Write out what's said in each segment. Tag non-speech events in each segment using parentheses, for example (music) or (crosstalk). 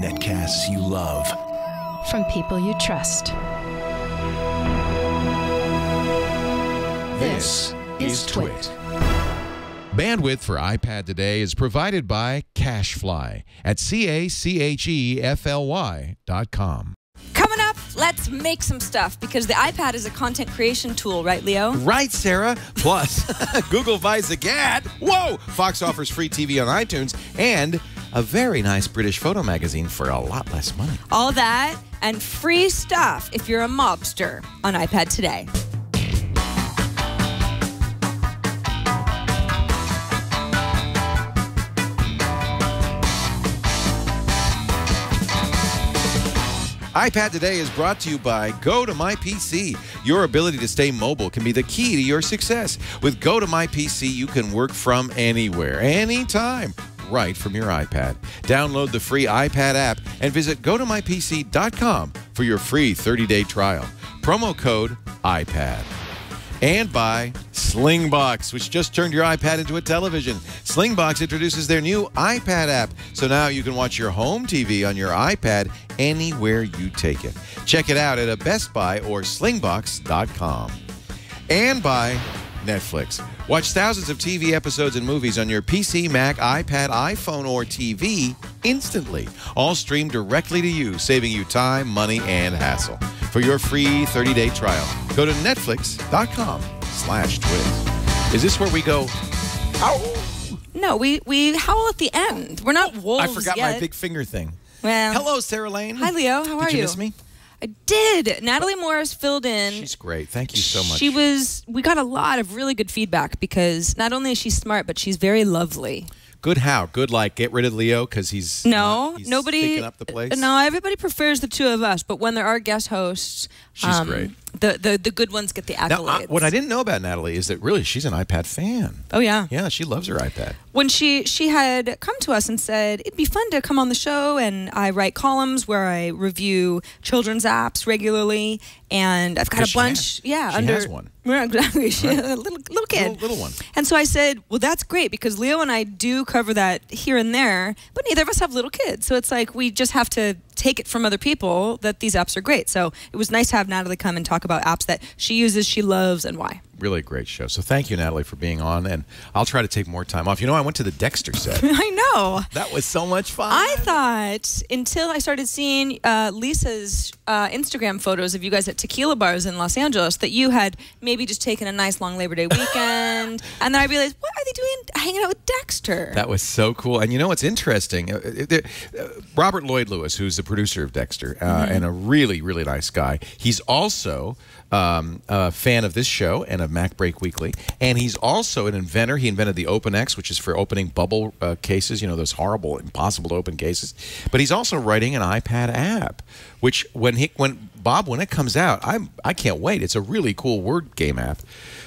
Netcasts you love. From people you trust. This is Twit. Bandwidth for iPad today is provided by CacheFly at C A C H E F L Y dot com. Let's make some stuff because the iPad is a content creation tool, right, Leo? Right, Sarah. Plus, (laughs) Google buys Zagat. Whoa! Fox offers free TV on iTunes and a very nice British photo magazine for a lot less money. All that and free stuff if you're a mobster on iPad today. iPad Today is brought to you by Go to My PC. Your ability to stay mobile can be the key to your success. With Go to My PC, you can work from anywhere, anytime, right from your iPad. Download the free iPad app and visit gotomypc.com for your free 30-day trial. Promo code iPad. And by Slingbox, which just turned your iPad into a television. Slingbox introduces their new iPad app, so now you can watch your home TV on your iPad anywhere you take it. Check it out at a Best Buy or slingbox.com. And by Netflix. Watch thousands of TV episodes and movies on your PC, Mac, iPad, iPhone, or TV instantly. All streamed directly to you, saving you time, money, and hassle. For your free 30-day trial, go to netflix.com slash twit. Is this where we go, ow? No, we, we howl at the end. We're not wolves I forgot yet. my big finger thing. Well, Hello, Sarah Lane. Hi, Leo. How Did are you you? miss me? I did. Natalie Morris filled in. She's great. Thank you so much. She was. We got a lot of really good feedback because not only is she smart, but she's very lovely. Good how? Good like get rid of Leo because he's No, not- he's nobody. up the place. No, everybody prefers the two of us. But when there are guest hosts, She's um, great. The, the the good ones get the Now, accolades. I, what I didn't know about Natalie is that really she's an iPad fan. oh yeah. Yeah, she loves her iPad. when she she had come to us and said it'd be fun to come on the show and I write columns where I review children's apps regularly and I've got a bunch has- yeah she under has one. (laughs) Yeah, exactly she a little little kid Little- little one. and so I said well that's great because Leo and I do cover that here and there but neither of us have little kids so it's like we just have to take it from other people that these apps are great. So it was nice to have Natalie come and talk about apps that she uses she loves and why Really a great show. So thank you, Natalie, for being on. And I'll try to take more time off. You know, I went to the Dexter set. (laughs) I know that was so much fun. I thought until I started seeing uh, Lisa's uh, Instagram photos of you guys at tequila bars in Los Angeles that you had maybe just taken a nice long Labor Day (laughs) weekend, and then I realized what are they doing hanging out with Dexter? That was so cool. And you know what's interesting? Uh, uh, uh, Robert Lloyd Lewis, who's the producer of Dexter uh, and a really, really nice guy, he's also um, a fan of this show and of MacBreak Weekly. And he's also an inventor. He invented the OpenX, which is for opening bubble uh, cases, you know, those horrible, impossible to open cases. But he's also writing an iPad app, which when he, when Bob, when it comes out, I'm, I can't wait. It's a really cool word game app.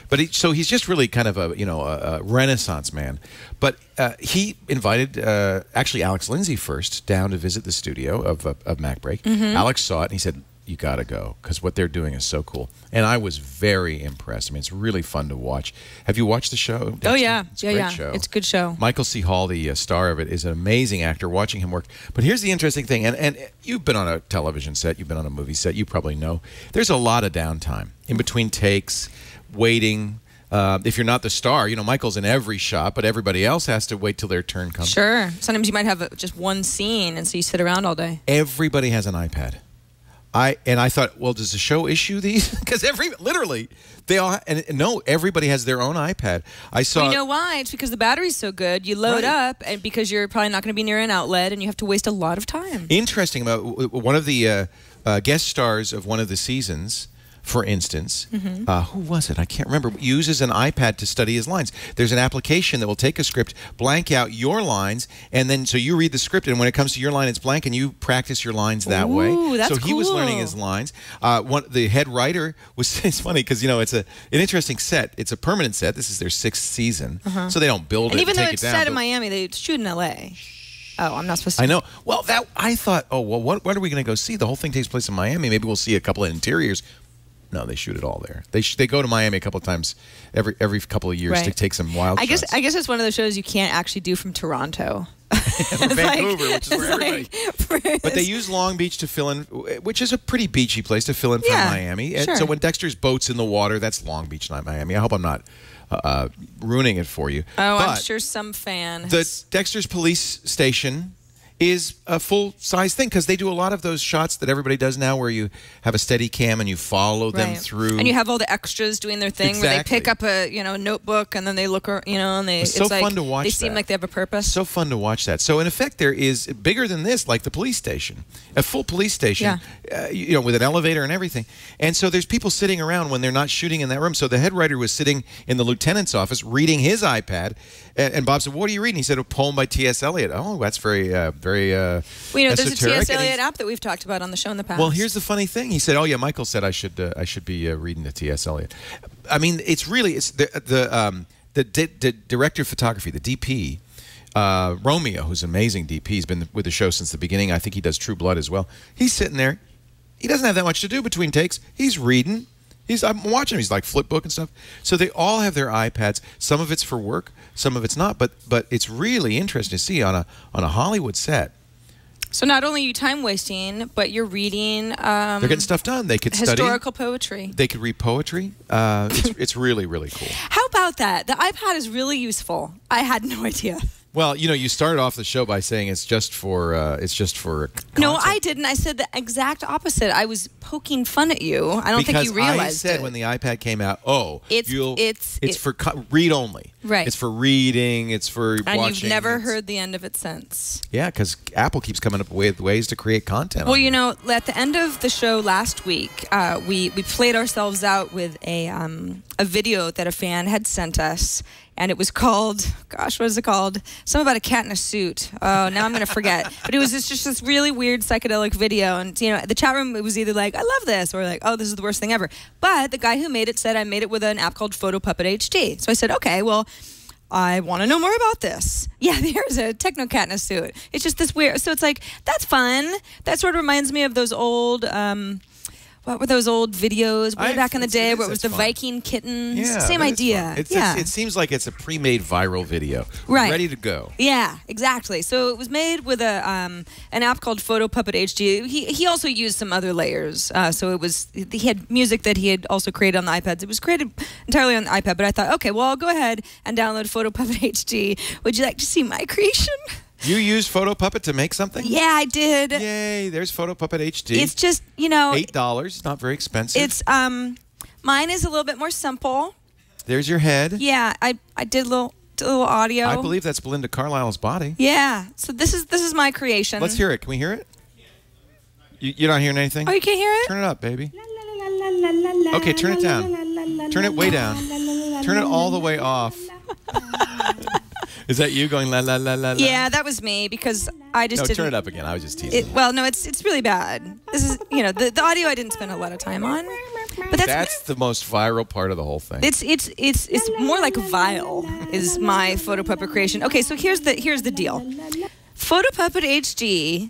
But he, so he's just really kind of a you know a, a renaissance man. But uh, he invited uh, actually Alex Lindsay first down to visit the studio of of, of MacBreak. Alex saw it and he said, "You got to go because what they're doing is so cool." And I was very impressed. I mean, it's really fun to watch. Have you watched the show? oh yeah, it's a yeah, yeah. show. It's a good show. Michael C. Hall, the uh, star of it, is an amazing actor. Watching him work, but here's the interesting thing, and and you've been on a television set, you've been on a movie set, you probably know. There's a lot of downtime in between takes, waiting. Uh, if you're not the star, you know Michael's in every shot, but everybody else has to wait till their turn comes. Sure. Sometimes you might have just one scene, and so you sit around all day. Everybody has an iPad. I and I thought, well, does the show issue these? (laughs) Because every literally they all and no, everybody has their own iPad. I saw. Well, you know why? It's because the battery's so good. You load Right. up, and because you're probably not going to be near an outlet, and you have to waste a lot of time. interesting about one of the uh, uh, guest stars of one of the seasons. For instance, Mm-hmm. uh, who was it? I can't remember. Uses an iPad to study his lines. There's an application that will take a script, blank out your lines, and then so you read the script, and when it comes to your line, it's blank, and you practice your lines that way. That's so he was learning his lines. Uh, one, the head writer was. (laughs) It's funny because you know it's a an interesting set. It's a permanent set. This is their sixth season, so they don't build Uh-huh. And it. even though take it's it down, set in Miami, they shoot in L.A. Oh, I'm not supposed to. I know. Well, that I thought. Oh, well, what what are we going to go see? The whole thing takes place in Miami. Maybe we'll see a couple of interiors. No, they shoot it all there. They sh- they go to Miami a couple of times every every couple of years to take some wild. I guess shots. I guess it's one of those shows you can't actually do from Toronto. (laughs) Or (laughs) Vancouver, which is where (laughs) everybody. like, But they use Long Beach to fill in, which is a pretty beachy place to fill in from Yeah, Miami. And sure. so when Dexter's boat's in the water, that's Long Beach, not Miami. I hope I'm not uh, uh, ruining it for you. Oh, I'm sure some fan. The Dexter's police station is a full size thing because they do a lot of those shots that everybody does now where you have a steady cam and you follow them Right. through. and you have all the extras doing their thing where they pick up a you know notebook and then they look you know and they It's so like fun to watch they seem like they have a purpose so fun to watch that. So in effect, there is bigger than this, like the police station, a full police station, uh, you know, with an elevator and everything. And so there's people sitting around when they're not shooting in that room. So the head writer was sitting in the lieutenant's office reading his iPad, and, and Bob said, "What are you reading?" He said, "A poem by T.S. Eliot." Oh, that's very, uh, very. Uh, well, you know there's a. T.S. Eliot app that we've talked about on the show in the past well, here's the funny thing. He said, "Oh yeah, Michael said I should uh, I should be uh, reading the T.S. Eliot." I mean, it's really it's the the um, the, di- the director of photography, the DP, uh, Romeo, who's an amazing DP. He's been with the show since the beginning. I think he does True Blood as well. He's sitting there. He doesn't have that much to do between takes. He's reading. He's I'm watching him. He's like flip book and stuff. So they all have their iPads. Some of it's for work, some of it's not. But but it's really interesting to see on a on a Hollywood set. so not only are you time wasting but you're reading um, They're getting stuff done. They could study. historical poetry They could read poetry. Uh, it's, it's really, really cool. (laughs) how about that the iPad is really useful I had no idea Well, you know, you started off the show by saying it's just for uh, it's just for. no. I didn't I said the exact opposite I was poking fun at you I don't because think you realized I said it. when the iPad came out, oh, It's- it's- it's it- for read only. Right. It's for reading. It's for and watching. you've never it's- heard the end of it since Yeah, because Apple keeps coming up with ways to create content. Well, you know, at the end of the show last week, uh, we we played ourselves out with a um, a video that a fan had sent us, and it was called, gosh, what is it called? Something about a cat in a suit. Oh, now I'm gonna forget. (laughs) but it was just, just this really weird psychedelic video, and you know, the chat room it was either like, I love this, or like, oh, this is the worst thing ever. But the guy who made it said I made it with an app called PhotoPuppet HD. So I said, okay, well. I want to know more about this. (laughs) Yeah, there's a techno cat in a suit. It's just this weird. So it's like that's fun. That sort of reminds me of those old. Um, what were those old videos way I- back in the day where it was the fun. Viking kittens? yeah, Same idea. It's, yeah. it's, it seems like it's a pre-made viral video, Right. ready to go. Yeah, exactly. So it was made with a um, an app called PhotoPuppet HD. He he also used some other layers. Uh, so it was he had music that he had also created on the iPads. It was created entirely on the iPad. But I thought, okay, well I'll go ahead and download PhotoPuppet (laughs) HD. Would you like to see my creation? (laughs) You used PhotoPuppet to make something? yeah, I did. Yay! There's PhotoPuppet HD. It's just you know eight dollars. It's not very expensive. it's um mine is a little bit more simple. There's your head. Yeah, I I did a little did a little audio. I believe that's Belinda Carlisle's body. Yeah. So this is this is my creation. Let's hear it. Can we hear it? You, you're not hearing anything? Oh, you can't hear it? Turn it up, baby. Okay, turn it down. Turn it way down. Turn it all the way off. Is that you going la la la la la? Yeah, that was me because I just No, didn't. turn it up again. I was just teasing. It, well, no, it's it's really bad. This is you know the, the audio I didn't spend a lot of time on, but that's, That's the most viral part of the whole thing. it's it's it's it's more like vile is my photo puppet creation. Okay, so here's the here's the deal. PhotoPuppet HD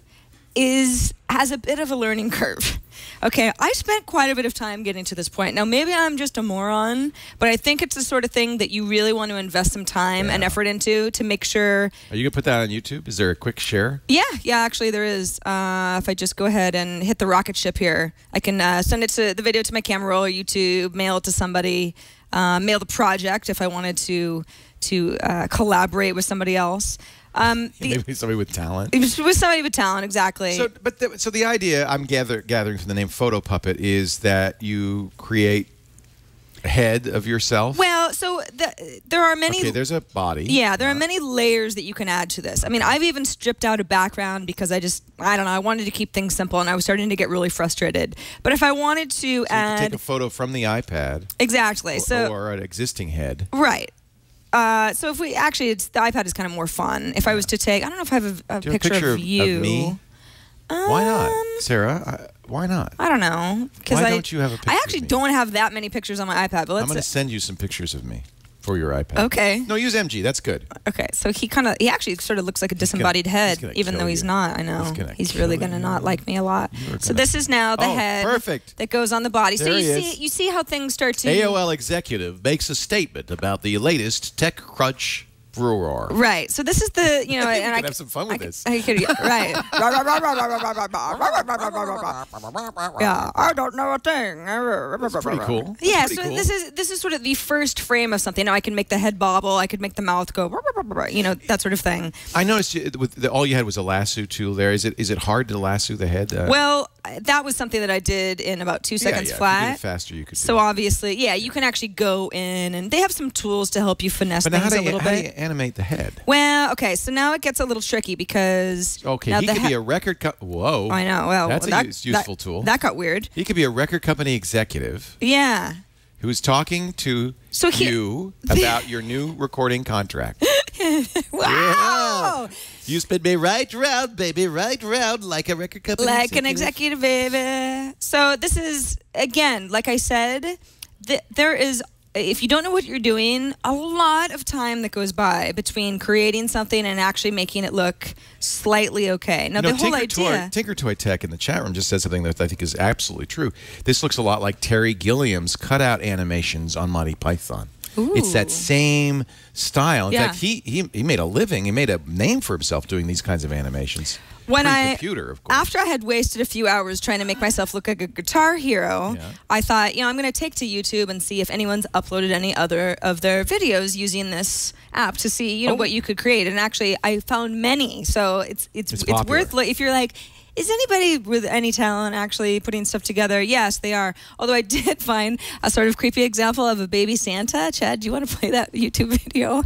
is has a bit of a learning curve. Okay, I spent quite a bit of time getting to this point. Now, maybe I'm just a moron, but I think it's the sort of thing that you really want to invest some time and effort into to make sure Are you gonna put that on YouTube? Is there a quick share? Yeah, yeah, actually there is. Uh, if I just go ahead and hit the rocket ship here, I can uh, send it to the video to my camera roll YouTube, mail it to somebody, uh, mail the project if I wanted to to uh, collaborate with somebody else. Um, (laughs) the, Maybe somebody with talent. it was with somebody with talent, exactly. So, but the, so the idea I'm gather, gathering from the name PhotoPuppet is that you create a head of yourself. well, so the, there are many. okay, there's a body. Yeah, there are Uh, many layers that you can add to this. I mean, I've even stripped out a background because I just, I don't know, I wanted to keep things simple and I was starting to get really frustrated. But if I wanted to So add. take a photo from the iPad exactly. or, So. or an existing head. Right. Uh, so if we actually, it's the iPad is kind of more fun. If I was to take, I don't know if I have a, a, you have a picture, picture of of- of you. me? Why not, Um, Sarah? I, why not? I don't know. Why I, don't you have a picture I actually don't have that many pictures on my iPad. But I'm going to send you some pictures of me for your iPad. okay. No, use MG. That's good. Okay. So he kind of, he actually sort of looks like a gonna- disembodied head, gonna even though he's you. not. I know. He's gonna really going to you. not like me a lot. You are So this is now the Oh, head. perfect. That goes on the body. so you he see, is. you see how things start to. AOL executive makes a statement about the latest tech Roar. Right. So this is the you know, and I could have some fun with I, this. I could, yeah, right. yeah, I don't know a thing. That's pretty cool. That's Yeah, pretty so cool. this is this is sort of the first frame of something. Now I can make the head bobble. I could make the mouth go, you know, that sort of thing. I noticed you, with the, all you had was a lasso tool there. Is it is it hard to lasso the head? Uh, Well, that was something that I did in about two seconds yeah, did flat. faster, you could. So obviously, yeah, you can actually go in, and they have some tools to help you finesse but now how things do, a you, little how do bit. you animate the head? Well, okay, so now it gets a little tricky because Okay, now he could be a record. Co- Whoa, I know. Well, that's that, a use- useful that- tool. That got weird. he could be a record company executive Yeah. who's talking to So he- you (laughs) about your new recording contract. (laughs) Wow. You spin me right round, baby, right round, like a record company Like an executive baby. So this is again, like I said, th- there is. If you don't know what you're doing, a lot of time that goes by between creating something and actually making it look slightly okay. Now You know, the whole Tinker idea. Toy, Tinker Toy Tech in the chat room just said something that I think is absolutely true. This looks a lot like Terry Gilliam's cutout animations on Monty Python. It's that same style. In Yeah. fact, he, he he made a living. He made a name for himself doing these kinds of animations. when I computer, of course. after I had wasted a few hours trying to make myself look like a guitar hero, Yeah. I thought, you know, I'm going to take to YouTube and see if anyone's uploaded any other of their videos using this app to see, you know, Oh. what you could create. And actually, I found many. So it's it's It's it's, worth if you're like. Is anybody with any talent actually putting stuff together? Yes, they are. Although I (laughs) did find a sort of creepy example of a baby Santa. Chad, do you want to play that YouTube video?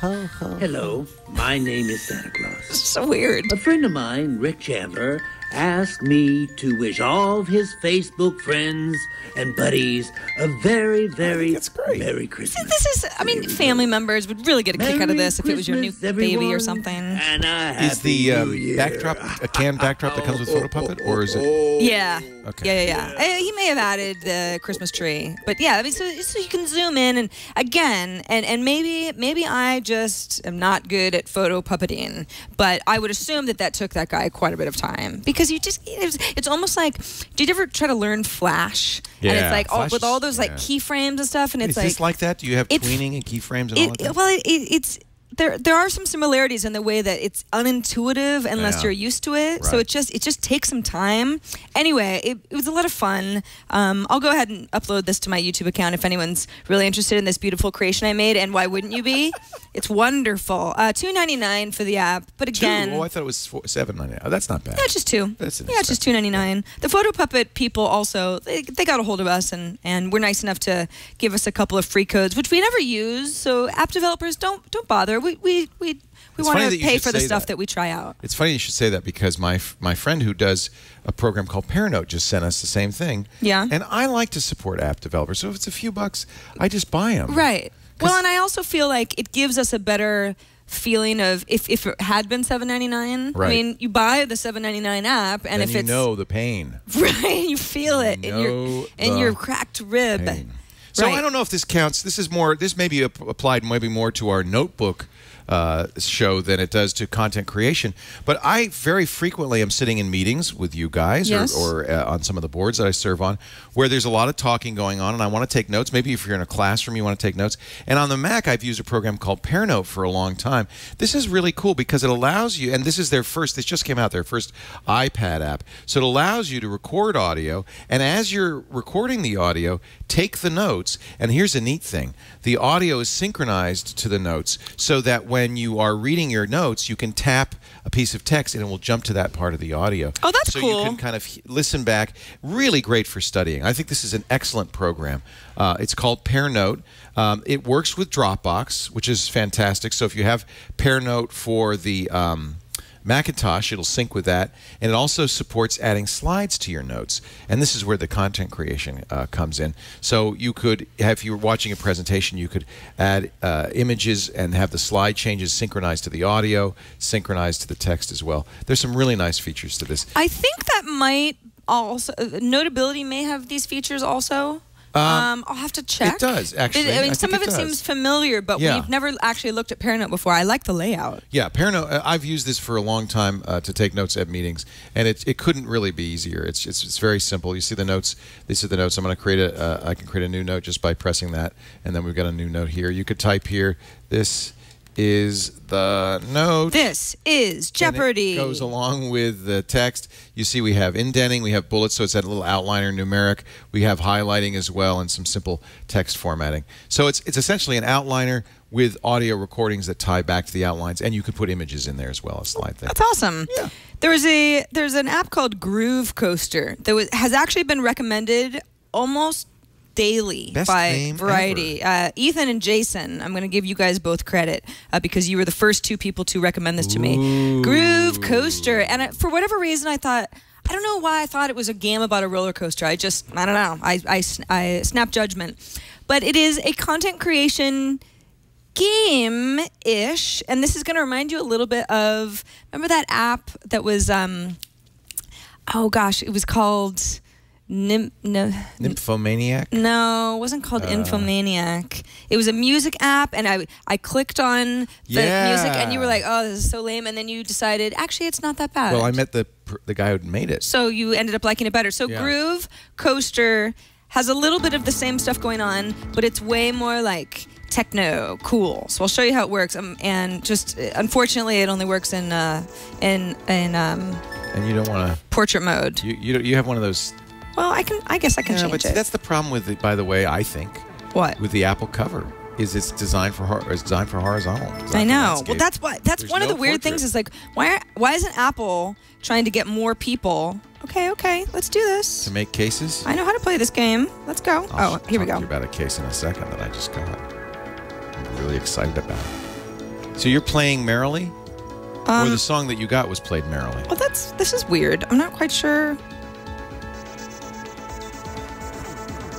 Hello, my name is Santa Claus. (laughs) so weird. A friend of mine, Rick Chandler, asked me to wish all of his Facebook friends and buddies a very, very. Merry Christmas. This is, I mean, family members would really get a kick out of Merry this if it was your new Christmas, baby or something. And a is the um, New Year. backdrop a canned backdrop that comes with PhotoPuppet, or is it? Yeah. Okay. Yeah, yeah, yeah. Uh, He may have added the Christmas tree, but yeah, I mean, so, so you can zoom in and again, and and maybe maybe I just am not good at photo puppeting, but I would assume that that took that guy quite a bit of time because you just it's, it's almost like did you ever try to learn Flash? Yeah, And it's like all, with all those like yeah. keyframes and stuff, and it's Is like this like that? Do you have tweening and keyframes and all it, of that? well, it, it's there. There are some similarities in the way that it's unintuitive unless Yeah. you're used to it. So it just it just takes some time. Anyway, it, it was a lot of fun. Um, I'll go ahead and upload this to my YouTube account if anyone's really interested in this beautiful creation I made. And why wouldn't you be? (laughs) it's wonderful. Uh, Two ninety nine for the app, but Two? again. Oh, I thought it was four, seven ninety nine. Oh, that's not bad. Yeah, it's just two. That's yeah, it's just two ninety nine. The photo puppet people also they, they got a hold of us and and were nice enough to give us a couple of free codes, which we never use. So app developers don't don't bother. We we we, we It's want to pay for the stuff that. that. we try out. It's funny you should say that because my my friend who does a program called Pear Note just sent us the same thing. Yeah. And I like to support app developers, so if it's a few bucks, I just buy them. Right. Well, and I also feel like it gives us a better feeling of if, if it had been seven ninety nine. Right. I mean, you buy the seven ninety nine app, and And if you it's know the pain. (laughs) right, you feel it in your in your cracked rib. pain. So Right. I don't know if this counts. This is more. This may be applied maybe more to our notebook uh, show than it does to content creation. But I very frequently am sitting in meetings with you guys Yes. or, or uh, on some of the boards that I serve on, where there's a lot of talking going on, and I want to take notes. Maybe if you're in a classroom, you want to take notes. And on the Mac, I've used a program called Pear Note for a long time. This is really cool because it allows you, and this is their first. This just came out their first iPad app, so it allows you to record audio, and as you're recording the audio, take the notes. And here's a neat thing: the audio is synchronized to the notes, so that when you are reading your notes, you can tap a piece of text and it will jump to that part of the audio. Oh, that's so cool. you can kind of listen back. Really great for studying. I think this is an excellent program. Uh, it's called Pear Note. Um, it works with Dropbox, which is fantastic. So if you have Pear Note for the um, Macintosh, it'll sync with that, and it also supports adding slides to your notes. And this is where the content creation uh, comes in. So you could, if you were watching a presentation, you could add uh, images and have the slide changes synchronized to the audio, synchronized to the text as well. There's some really nice features to this. I think that might also uh, Notability may have these features also. Um, I'll have to check. It does, actually. I mean, I some of it it seems familiar, but Yeah. we've never actually looked at Pear Note before. I like the layout. Yeah, Parano. uh, I've used this for a long time uh, to take notes at meetings, and it, it couldn't really be easier. It's, it's it's very simple. You see the notes. These are the notes. I'm going to create a. Uh, I can create a new note just by pressing that, and then we've got a new note here. You could type here. This is the note. This is Jeopardy. It goes along with the text. You see, we have indenting, we have bullets, so it's that little outliner numeric. We have highlighting as well, and some simple text formatting. So it's it's essentially an outliner with audio recordings that tie back to the outlines, and you could put images in there as well, a slide thing. That's awesome. Yeah. There was a there's an app called Groove Coaster that was, has actually been recommended almost daily Best by Variety. Uh, Ethan and Jason, I'm going to give you guys both credit uh, because you were the first two people to recommend this to me. Groove Coaster, and I, for whatever reason, I thought. I don't know why I thought it was a game about a roller coaster. I just, I don't know. I, I, I snap judgment. But it is a content creation game ish. And this is going to remind you a little bit of remember that app that was, um, oh gosh, it was called Nim, no, Nymphomaniac. no, it wasn't Uh. called Infomaniac. It was a music app, and I I clicked on the Yeah. music, and you were like, "Oh, this is so lame," and then you decided, actually, it's not that bad. Well, I met the the guy who made it. So you ended up liking it better. So Yeah. Groove Coaster has a little bit of the same stuff going on, but it's way more like techno cool. So I'll show you how it works. Um, and just uh, unfortunately, it only works in uh, in in um, And you don't want to portrait mode. You you don't- you have one of those. Well, I can. I guess I can Yeah, change but it. that's the problem with it. By the way, I think what? with the Apple cover is it's designed for hor- it's designed for horizontal. designed I know. Well, that's why. That's There's one of no the weird portrait. things. Is like, why? are, Why isn't Apple trying to get more people? Okay, okay, let's do this. to make cases. I know how to play this game. Let's go. I'll oh, here we go. you about a case in a second that I just got. I'm really excited about. it. So you're playing merrily, or Um, the song that you got was played merrily. Well, that's this is weird. I'm not quite sure.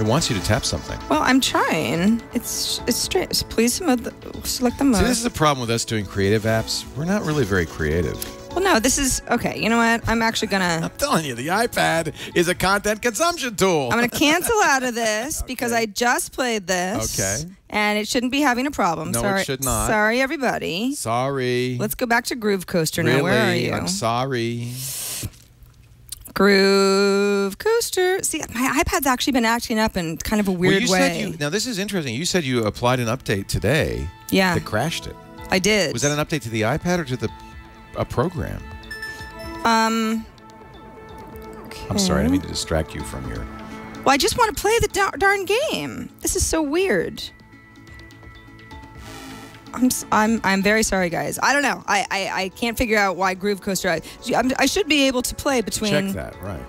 It wants you to tap something. Well, I'm trying. It's it's straight. Please select the, select the mode. See, this is the problem with us doing creative apps. We're not really very creative. well, no, this is okay. You know what? I'm actually gonna. (laughs) I'm telling you, the iPad is a content consumption tool. I'm gonna (laughs) cancel out of this because I just played this. Okay. And it shouldn't be having a problem. No, it should not. Sorry, everybody. sorry. Let's go back to Groove Coaster really, now. Where are you? I'm sorry. Groove Coaster. See, my iPad's actually been acting up in kind of a weird well, you way. said you. Now this is interesting. You said you applied an update today. Yeah. That crashed it. I did. Was that an update to the iPad or to the a program? um? I'm sorry, I didn't mean to distract you from your. Well, I just want to play the darn game. This is so weird. I'm, s- I'm, I'm very sorry, guys. I don't know. I, I, I can't figure out why Groove Coaster. I, I'm, I should be able to play between. Check that, right?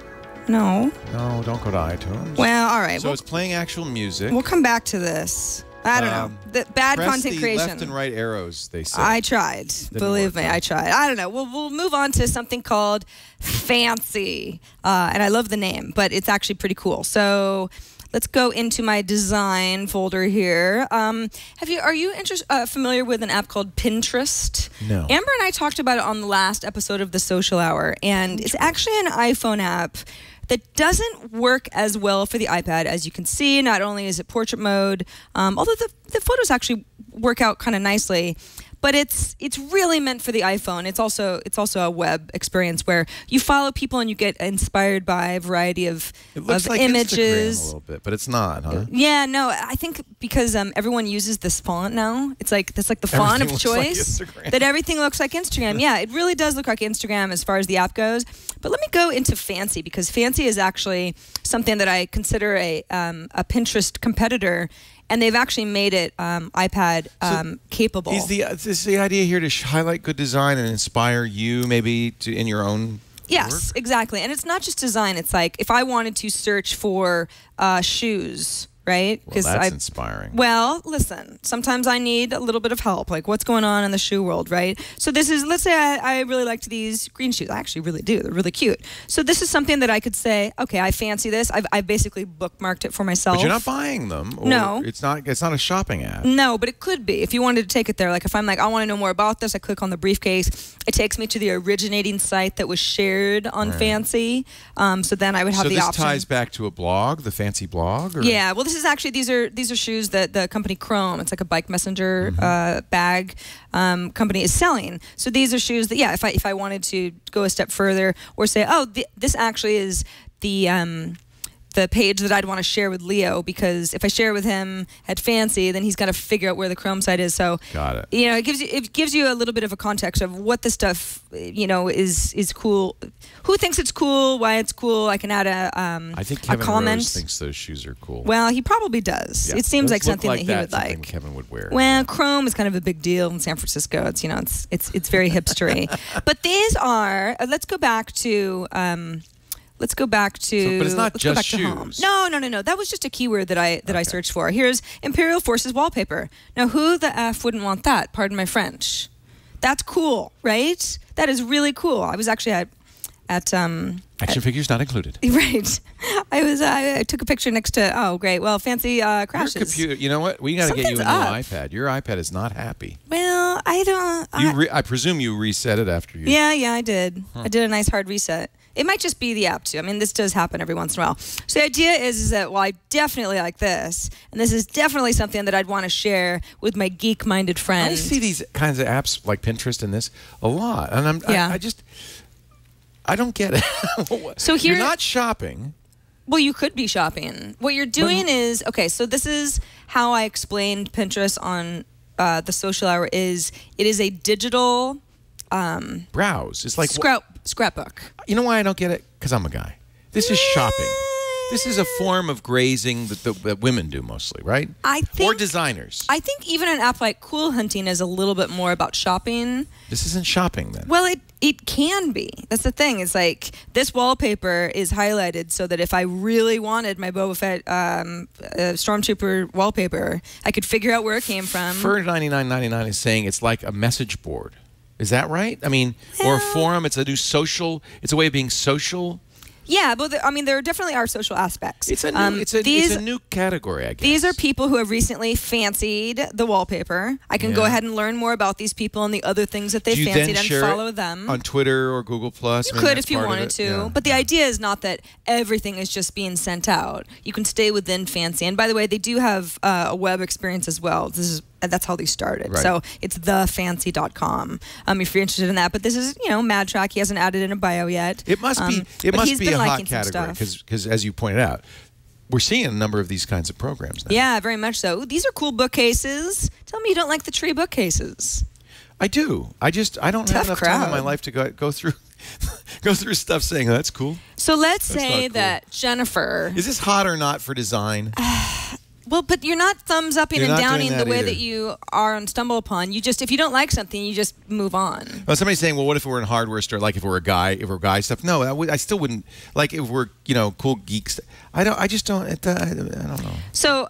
No. No, don't go to iTunes. Well, all right. so we'll, it's playing actual music. we'll come back to this. I don't Um, know. The bad Press content the creation. left and right arrows. They say. I tried. Believe me, huh? I tried. I don't know. We'll, we'll move on to something called Fancy. Uh, and I love the name, but it's actually pretty cool. So let's go into my design folder here. Um, have you are you interest, uh, familiar with an app called Pinterest? No. Amber and I talked about it on the last episode of the Social Hour, and it's actually an iPhone app that doesn't work as well for the iPad. As you can see, not only is it portrait mode, um, although the, the photos actually work out kind of nicely. But it's it's really meant for the iPhone. It's also it's also a web experience where you follow people and you get inspired by a variety of, it looks of like images. Instagram a little bit, but it's not, huh? Yeah, no, I think because um, everyone uses this font now, it's like that's like the font of looks like choice. That everything looks like Instagram. yeah, it really does look like Instagram as far as the app goes. But let me go into Fancy because Fancy is actually something that I consider a um, a Pinterest competitor, and they've actually made it um, iPad um, capable. Is the is the idea here to highlight good design and inspire you maybe to in your own Yes, work? exactly. And it's not just design. It's like if I wanted to search for uh, shoes, right? Well, that's I inspiring. Well, listen, sometimes I need a little bit of help, like what's going on in the shoe world, right? So this is, let's say I, I really liked these green shoes. I actually really do. They're really cute. So this is something that I could say, okay, I fancy this. I've, I've basically bookmarked it for myself. but you're not buying them. Or No. it's not. It's not a shopping app. No, but it could be. If you wanted to take it there, like if I'm like, I want to know more about this, I click on the briefcase. It takes me to the originating site that was shared on Fancy. Um, so then I would have So the this option. ties back to a blog, the fancy blog. Or? Yeah, well, this is actually these are these are shoes that the company Chrome. It's like a bike messenger uh, bag um, company is selling. So these are shoes that yeah, if I if I wanted to go a step further or say, oh, th- this actually is the um, the page that I'd want to share with Leo because if I share with him at Fancy, then he's got to figure out where the Chrome site is. So Got it. You know, it gives you it gives you a little bit of a context of what the stuff you know is is cool, who thinks it's cool, why it's cool. I can add a um I think a Kevin comment. Rose thinks those shoes are cool. well, he probably does. Yeah. It seems Those like something that he that, would like. Kevin would wear. Well, Chrome is kind of a big deal in San Francisco. It's you know it's it's it's very hipstery. (laughs) but these are. Uh, let's go back to. Um, let's go back to. So- but it's not just shoes. No, no, no, no. That was just a keyword that I that I searched for. Here's Imperial Forces wallpaper. Now, who the f wouldn't want that? Pardon my French. That's cool, right? That is really cool. I was actually at at um Action figures not included. (laughs) right. I was I, I took a picture next to oh great well fancy uh, Your crashes. computer. You know what? We got to get you a new up. iPad. Your iPad is not happy. Well, I don't. You, I, re- I presume you reset it after you. Yeah, yeah, I did. I did a nice hard reset. It might just be the app too. I mean, this does happen every once in a while. So the idea is, is that well, I definitely like this, and this is definitely something that I'd want to share with my geek-minded friends. I see these kinds of apps like Pinterest and this a lot, and I'm Yeah. I, I just I don't get it. (laughs) So here- you're not shopping. Well, you could be shopping. What you're doing is okay. So this is how I explained Pinterest on uh, the social hour. Is it is a digital Browse. It's like scrap scrapbook. you know why I don't get it? Because I'm a guy. This is shopping. This is a form of grazing that, the, that women do mostly, right? I think, or designers. I think even an app like Cool Hunting is a little bit more about shopping. this isn't shopping then. Well, it it can be. That's the thing. It's like this wallpaper is highlighted so that if I really wanted my Boba Fett um, uh, Stormtrooper wallpaper, I could figure out where it came from. Fur ninety nine ninety nine is saying it's like a message board. Is that right? I mean, or a forum. It's a new social. It's a way of being social. yeah, but the, I mean, there definitely are social aspects. It's a new. Um, it's a. these, it's a new category. I guess. These are people who have recently fancied the wallpaper. I can go ahead and learn more about these people and the other things that they fancied and follow them. on Twitter or Google Plus. You I mean, could if you wanted to, Yeah. but the idea is not that everything is just being sent out. You can stay within Fancy, and by the way, they do have uh, a web experience as well. This is that's how they started. Right. So it's thefancy.com. Um, if you're interested in that, but this is you know Mad Track. He hasn't added in a bio yet. It must be. Um, It must be a hot category because, as you pointed out, we're seeing a number of these kinds of programs now. Yeah, very much so. These are cool bookcases. Tell me you don't like the tree bookcases. I do. I just I don't have Tough enough time in my life to go go through (laughs) go through stuff saying oh, that's cool. So let's That's say cool. that Jennifer. Is this hot or not for design? (sighs) (sighs) (sighs) Well, but you're not thumbs upping You're and downing the way either. that you are on Stumble Upon. You just, if you don't like something, you just move on. Oh, somebody's saying, well, what if we're in hardware store? Like if we're a guy, if we're guy stuff? No, I, I still wouldn't. Like if we're you know cool geeks. I don't. I just don't. Uh, I don't know. So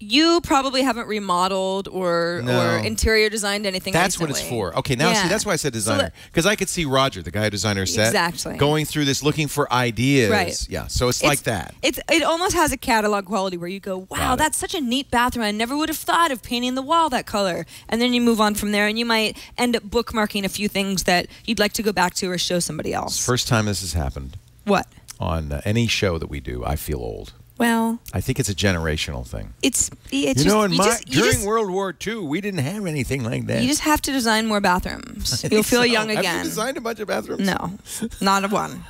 you probably haven't remodeled or No. or interior designed anything. That's what it's for. Okay, now see, that's why I said designer because I could see Roger, the guy who designed our set, Exactly. going through this looking for ideas. Right. Yeah. So it's, like that. It's it almost has a catalog quality where you go, wow, that's such a neat bathroom. I never would have thought of painting the wall that color. And then you move on from there, and you might end up bookmarking a few things that you'd like to go back to or show somebody else. First time this has happened what? on uh, any show that we do, I feel old. Well, I think it's a generational thing. it's it's you just, know, in you my just, you during just- World War II, we didn't have anything like that. You just have to design more bathrooms. (laughs) You'll feel so. young Have again. you designed a bunch of bathrooms? no, not a one.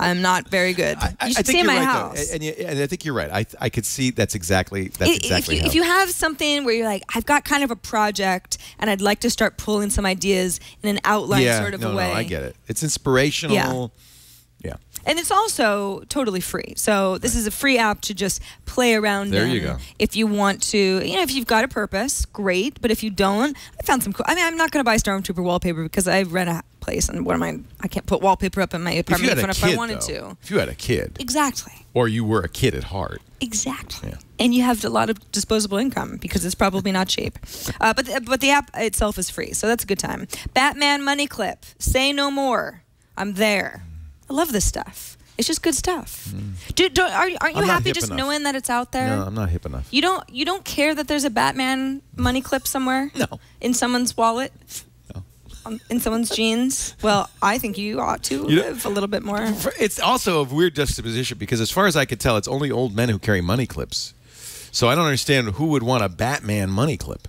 I'm not very good. I, I you should think see you're my right, house. though. And, you, and I think you're right. I, I could see that's exactly that's I- exactly if, you, how. if you have something where you're like, I've got kind of a project and I'd like to start pulling some ideas in an outline yeah, sort of no, a way. no, I get it. It's inspirational. Yeah. And it's also totally free. So this is a free app to just play around There in. you go. If you want to, you know, if you've got a purpose, great. But if you don't, I found some cool. I mean, I'm not going to buy Stormtrooper wallpaper because I rent a place and what am I? I can't put wallpaper up in my If you apartment had a even if kid, I wanted though, to. if you had a kid, Exactly. or you were a kid at heart, Exactly. Yeah. And you have a lot of disposable income because it's probably not cheap. Uh, but, the, but the app itself is free, so that's a good time. Batman Money Clip. Say no more. I'm there. I love this stuff. It's just good stuff. Do, don't, are, aren't you. I'm happy just enough. knowing that it's out there? no, I'm not hip enough. You don't you don't care that there's a Batman money clip somewhere? No. In someone's wallet? No. Um, in someone's jeans? Well, I think you ought to You know- live a little bit more. It's also a weird juxtaposition because, as far as I could tell, it's only old men who carry money clips. So I don't understand who would want a Batman money clip.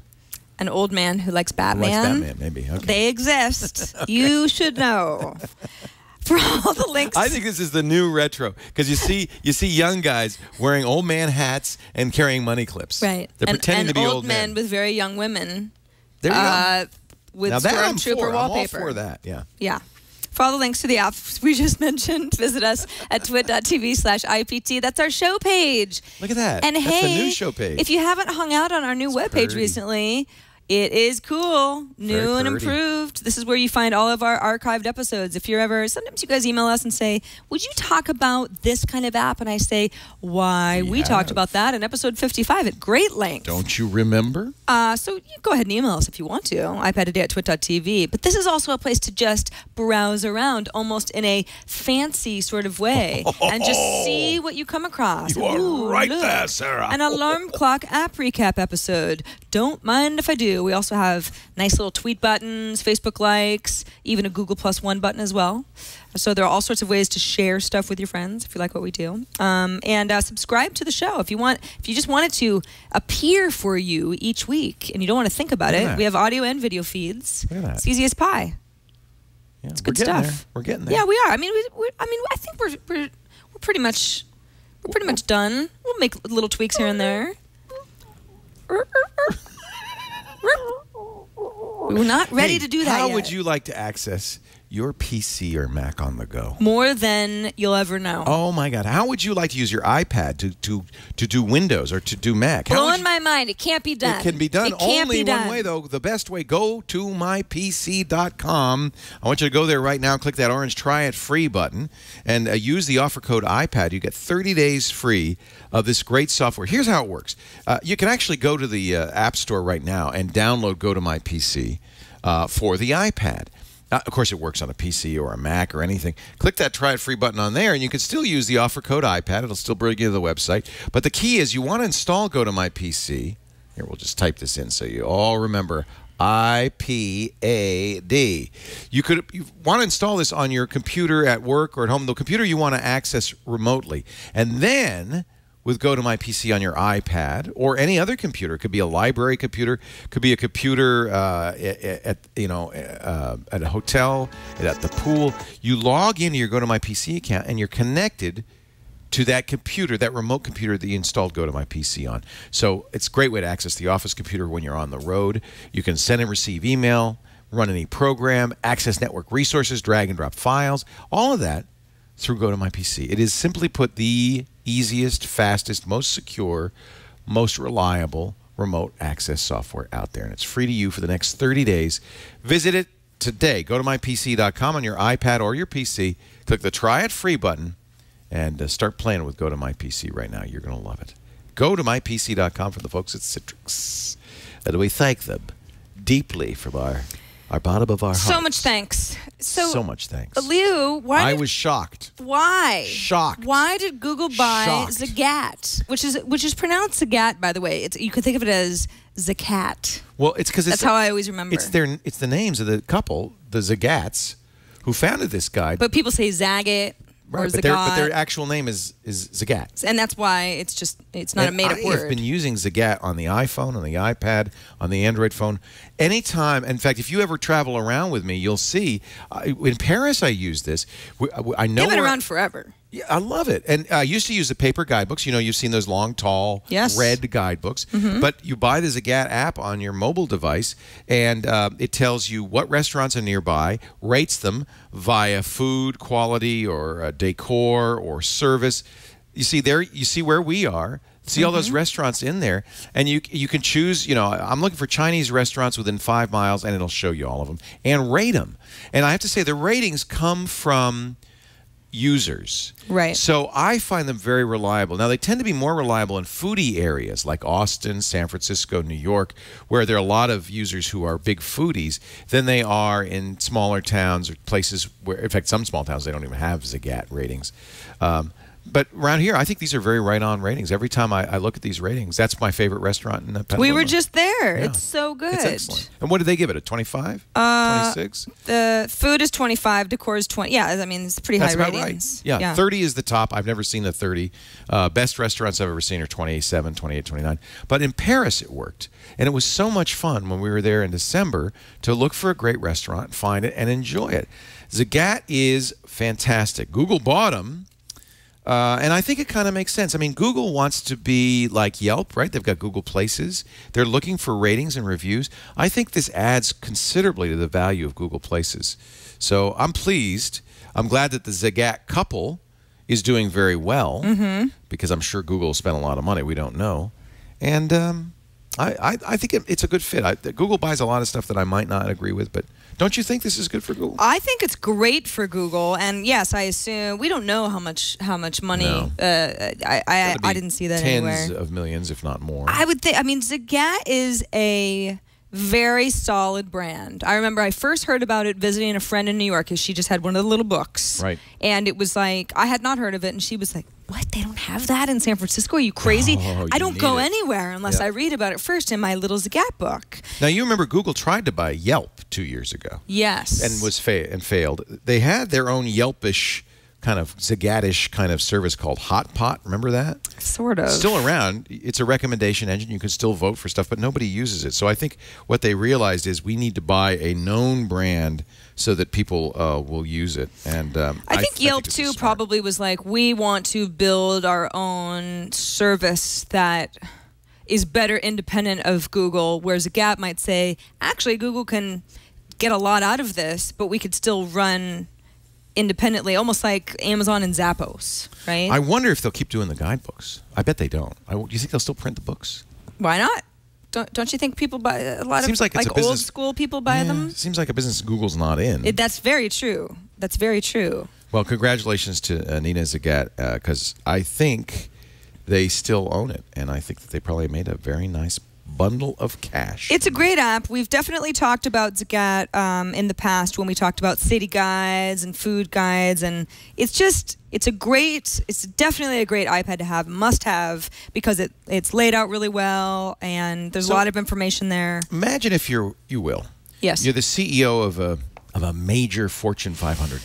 An old man who likes Who Batman. likes Batman, maybe. Okay. They exist. (laughs) You should know. For all the links. I think this is the new retro because you see you see young guys wearing old man hats and carrying money clips. right. They're and, pretending and to be old, old men men. with very young women. There you go. uh, with now that I'm stormtrooper for. I'm all for that. Yeah. Yeah. For all the links to the apps we just (laughs) mentioned, visit us at twit.tv slash IPT. That's our show page. Look at that. And That's hey, new show page. if you haven't hung out on our new webpage pretty. recently, it is cool, new and improved. This is where you find all of our archived episodes. If you're ever, sometimes you guys email us and say, "Would you talk about this kind of app?" And I say, "Why? We, talked about that in episode 55 at great length." Don't you remember? Uh, so you go ahead and email us if you want to. iPad today at twit.tv. But this is also a place to just browse around almost in a fancy sort of way and just (laughs) see what you come across. You are Ooh, right look. there, Sarah. An alarm (laughs) clock app recap episode. Don't mind if I do. We also have nice little tweet buttons, Facebook likes, even a Google Plus One button as well. So there are all sorts of ways to share stuff with your friends if you like what we do, um, and uh, subscribe to the show if you want. If you just want it to appear for you each week and you don't want to think about it, that. we have audio and video feeds. Look at that. It's easy as pie. Yeah, It's good stuff. There. We're getting there. Yeah, we are. I mean, we, we, I mean, I think we're, we're we're pretty much we're pretty much done. We'll make little tweaks here and there. (laughs) (laughs) We're not ready Hey, to do that How yet. would you like to access your PC or Mac on the go? More than you'll ever know. Oh my God! How would you like to use your iPad to to to do Windows or to do Mac? How Blowing you- my mind. It can't be done. It can be done It can't only be done. one way, though. The best way, go to mypc.com. I want you to go there right now, click that orange try it free button, and uh, use the offer code iPad. You get 30 days free of this great software. Here's how it works uh, you can actually go to the uh, App Store right now and download Go to My PC uh, for the iPad. Uh, of course, it works on a PC or a Mac or anything. Click that try it free button on there, and you can still use the offer code iPad. It'll still bring you to the website. But the key is you want to install Go to My PC. Here, we'll just type this in so you all remember. IPAD. You could you want to install this on your computer at work or at home, the computer you want to access remotely. And then with Go to My PC on your iPad or any other computer, it could be a library computer, could be a computer uh, at, at you know uh, at a hotel, at the pool. You log into your Go to My PC account and you're connected to that computer, that remote computer that you installed Go to My PC on. So it's a great way to access the office computer when you're on the road. You can send and receive email, run any program, access network resources, drag and drop files, all of that through Go to My PC. It is simply put the easiest, fastest, most secure, most reliable remote access software out there. And it's free to you for the next 30 days. Visit it today. Go to mypc.com on your iPad or your PC. Click the try it free button and uh, start playing with Go to My PC right now. You're going to love it. Go to mypc.com for the folks at Citrix. And we thank them deeply from our, our bottom of our hearts. So much thanks. So, So much thanks. Leo, why I did, was shocked. why shocked. Why did Google buy Shocked. Zagat, which is which is pronounced Zagat, by the way? It's, you can think of it as Zakat. Well, it's because That's how I always remember. It's their it's the names of the couple, the Zagats, who founded this guy. But people say Zagat or right, but, their, but their actual name is is Zagat. and that's why it's just it's not And a made up I word. have been using Zagat on the iPhone, on the iPad, on the Android phone. Anytime, in fact, if you ever travel around with me, you'll see. Uh, in Paris, I use this. We- I know They've been around forever. Yeah, I love it. And I used to use the paper guidebooks. You know, you've seen those long, tall, Yes. Mm-hmm. red guidebooks. But you buy the Zagat app on your mobile device, and uh, it tells you what restaurants are nearby, rates them via food quality or uh, decor or service. You see there, you see where we are. See all Mm-hmm. those restaurants in there, and you you can choose. You know, I'm looking for Chinese restaurants within five miles, and it'll show you all of them and rate them. And I have to say, the ratings come from users. Right. So I find them very reliable. Now they tend to be more reliable in foodie areas like Austin, San Francisco, New York, where there are a lot of users who are big foodies, than they are in smaller towns or places where, in fact, some small towns they don't even have Zagat ratings. Um, but around here, I think these are very right on ratings. Every time I, I look at these ratings, that's my favorite restaurant in the Petaluma. We were just there. Yeah. It's so good. It's excellent. And what did they give it? A 25? Uh, 26? The food is 25, decor is 20. Yeah, I mean, it's pretty That's high ratings. right. Yeah, 30 is the top. I've never seen a 30. Uh, best restaurants I've ever seen are 27, 28, 29. But in Paris, it worked. And it was so much fun when we were there in December to look for a great restaurant, find it, and enjoy it. Zagat is fantastic. Google bought them. Uh, and I think it kind of makes sense. I mean, Google wants to be like Yelp, right? They've got Google Places. They're looking for ratings and reviews. I think this adds considerably to the value of Google Places. So I'm pleased. I'm glad that the Zagat couple is doing very well because I'm sure Google spent a lot of money. We don't know. And um, I, I, I think it, it's a good fit. I, Google buys a lot of stuff that I might not agree with, but don't you think this is good for Google? I think it's great for Google, and yes, I assume we don't know how much how much money. No. Uh, I I, I didn't see that tens anywhere. of millions, if not more. I would think. I mean, Zagat is a very solid brand. I remember I first heard about it visiting a friend in New York because she just had one of the little books. Right. And it was like I had not heard of it, and she was like, "What? They don't have that in San Francisco? Are you crazy? Oh, I you don't go it." anywhere unless Yeah. I read about it first in my little Zagat book." Now you remember Google tried to buy Yelp two years ago Yes. and was fa- and failed. They had their own Yelpish kind of Zagatish kind of service called Hotpot. Remember that? sort of Still around. It's a recommendation engine. You can still vote for stuff, but nobody uses it. So I think what they realized is we need to buy a known brand so that people uh, will use it. And um, I think Yelp this is too probably was like, we want to build our own service that is better independent of Google, whereas Zagat might say, actually, Google can get a lot out of this, but we could still run independently, almost like Amazon and Zappos, right? I wonder if they'll keep doing the guidebooks. I bet they don't. I, do you think they'll still print the books? Why not? Don't, don't you think people buy a lot Seems of like it's old business- school people buy Yeah, them? Seems like a business Google's not in. It, that's very true. That's very true. Well, congratulations to uh, Nina Zagat because I think they still own it, and I think that they probably made a very nice bundle of cash. It's a great app. We've definitely talked about Zagat um, in the past when we talked about city guides and food guides, and it's just it's a great, it's definitely a great iPad to have, must have because it it's laid out really well and there's So- a lot of information there. Imagine if you're you will. Yes. You're the CEO of a of a major Fortune 500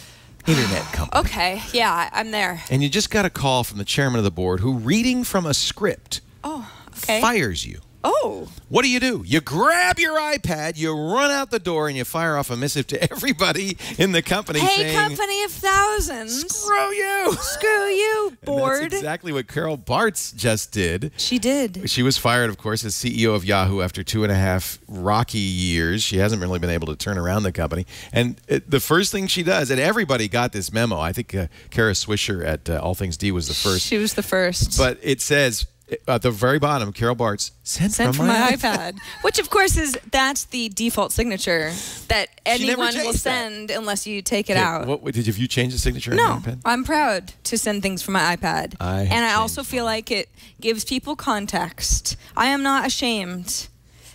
internet (sighs) company. Okay, yeah, I'm there. And you just got a call from the chairman of the board who reading from a script Oh, okay. fires you. Oh, What do you do? You grab your iPad, you run out the door, and you fire off a missive to (laughs) everybody in the company hey, saying, company of thousands, "Screw you!" screw (laughs) you, board. That's exactly what Carol Bartz just did. she did. She was fired, of course, as CEO of Yahoo after two and a half rocky years. She hasn't really been able to turn around the company. And it, the first thing she does, and everybody got this memo. I think uh, Kara Swisher at uh, All Things D was the first. She was the first. But it says at the very bottom, Carol Bartz sent, sent from, from my iPad, which of course is that's the default signature that anyone will changed that. send unless you take it Okay, out. What, did you, changed the signature no, iPad? I'm proud to send things from my iPad, I and I also feel like it gives people context. I am not ashamed.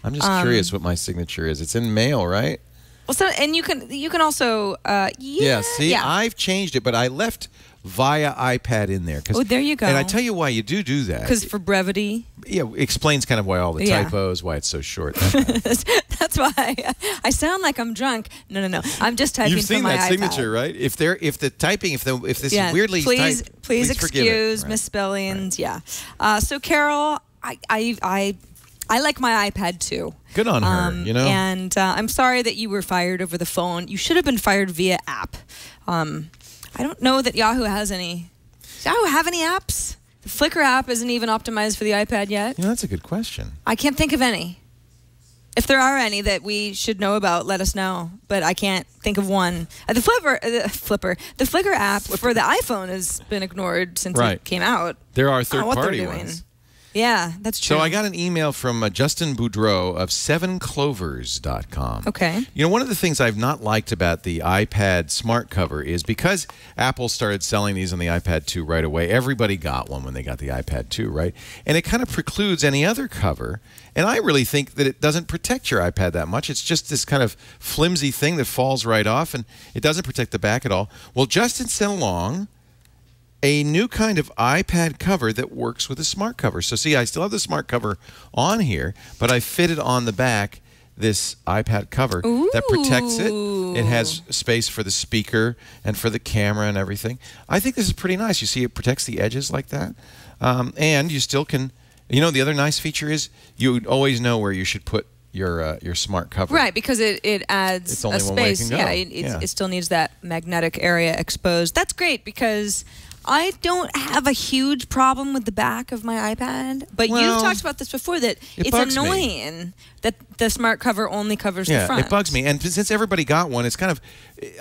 I'm just Um, curious what my signature is. It's in mail, right? Well, so and you can you can also uh, yeah, Yeah, see, yeah. I've changed it, but I left via iPad in there. Oh, there you go. And I tell you why you do do that. because for brevity, yeah, explains kind of why all the Yeah. typos, why it's so short. that kind of thing. that's why I sound like I'm drunk. No, no, no. I'm just typing You've seen that iPad. signature, right? If they're if the typing, if the if this yeah. is weirdly please, typed, please, it. excuse Right. misspellings. Yeah. Uh, so Carol, I, I, I, I like my iPad too. Good on her, Um, you know. And uh, I'm sorry that you were fired over the phone. You should have been fired via app. Um, I don't know that Yahoo has any. Does Yahoo have any apps? The Flickr app isn't even optimized for the iPad yet. you know, that's a good question. I can't think of any. If there are any that we should know about, let us know. But I can't think of one. Uh, the Flipper, uh, the Flipper, the Flickr app for the iPhone has been ignored since Right. it came out. There are I don't know what they're third-party ones. Yeah, that's true. So I got an email from uh, Justin Boudreau of sevenclovers.com. Okay. You know, one of the things I've not liked about the iPad smart cover is because Apple started selling these on the iPad 2 right away, everybody got one when they got the iPad 2, right? And it kind of precludes any other cover. And I really think that it doesn't protect your iPad that much. It's just this kind of flimsy thing that falls right off and it doesn't protect the back at all. Well, Justin sent along a new kind of iPad cover that works with a smart cover. So, see, I still have the smart cover on here, but I fitted on the back this iPad cover that protects it. It has space for the speaker and for the camera and everything. I think this is pretty nice. You see, it protects the edges like that. Um, and you still can, you know, the other nice feature is you always know where you should put your uh, your smart cover. Right, because it, it adds It's only a one way it space. can go. Yeah, it, Yeah. it still needs that magnetic area exposed. That's great because I don't have a huge problem with the back of my iPad. But Well, you've talked about this before that it it's bugs me. annoying that the smart cover only covers the Yeah, front. it bugs me. And since everybody got one, it's kind of.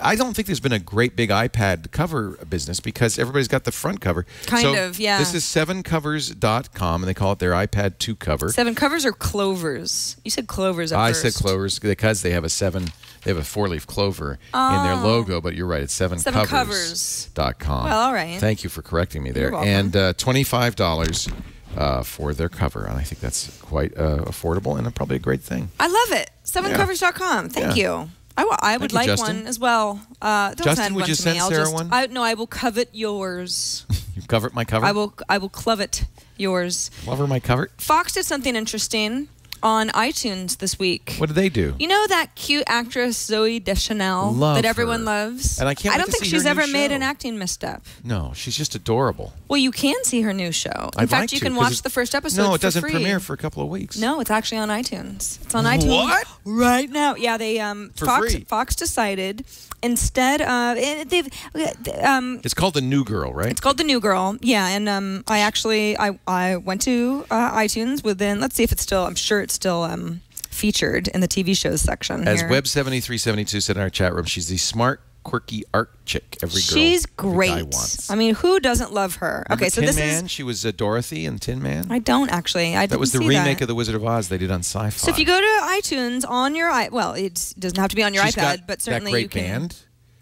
I don't think there's been a great big iPad cover business because everybody's got the front cover. Kind So of, yeah. This is sevencovers.com, and they call it their iPad 2 cover. Seven covers or clovers? You said clovers I first. said clovers because they have a seven. They have a four-leaf clover in their logo, but you're right. It's seven, Seven covers. Well, all right. Thank you for correcting me there. And uh, twenty-five dollars uh, for their cover, and I think that's quite uh, affordable and probably a great thing. I love it. Sevencovers.com. Thank Yeah. you. I, w- I would you, like Justin. one as well. Uh, don't Justin, send would one you to send me. I'll Sarah just, one? I, no, I will covet yours. (laughs) You covered my cover. I will. I will covet yours. Cover my cover. Fox did something interesting on iTunes this week. What did they do? You know that cute actress Zooey Deschanel Love that everyone her. loves? And I can't I don't think she's ever made show. an acting misstep. No, she's just adorable. Well, you can see her new show. In I'd fact, like you to, can watch the first episode. No, it doesn't free. premiere for a couple of weeks. No, it's actually on iTunes. It's on iTunes. What? Right now. Yeah, they um For Fox free. Fox decided instead of eh, they've um It's called The New Girl, right? it's called The New Girl. Yeah, and um I actually I I went to uh, iTunes within let's see if it's still I'm sure it's still um featured in the TV shows section As here. Web seventy three seventy two said in our chat room, she's the smart, quirky art chick. Every girl, She's great. wants. I mean, who doesn't love her? Remember okay, so Tin this Man? is She was uh, Dorothy in Tin Man. I don't actually. I that was the remake that. of The Wizard of Oz they did on Sci-Fi. So if you go to iTunes on your i well, it doesn't have to be on your She's iPad, but certainly that great you can. band.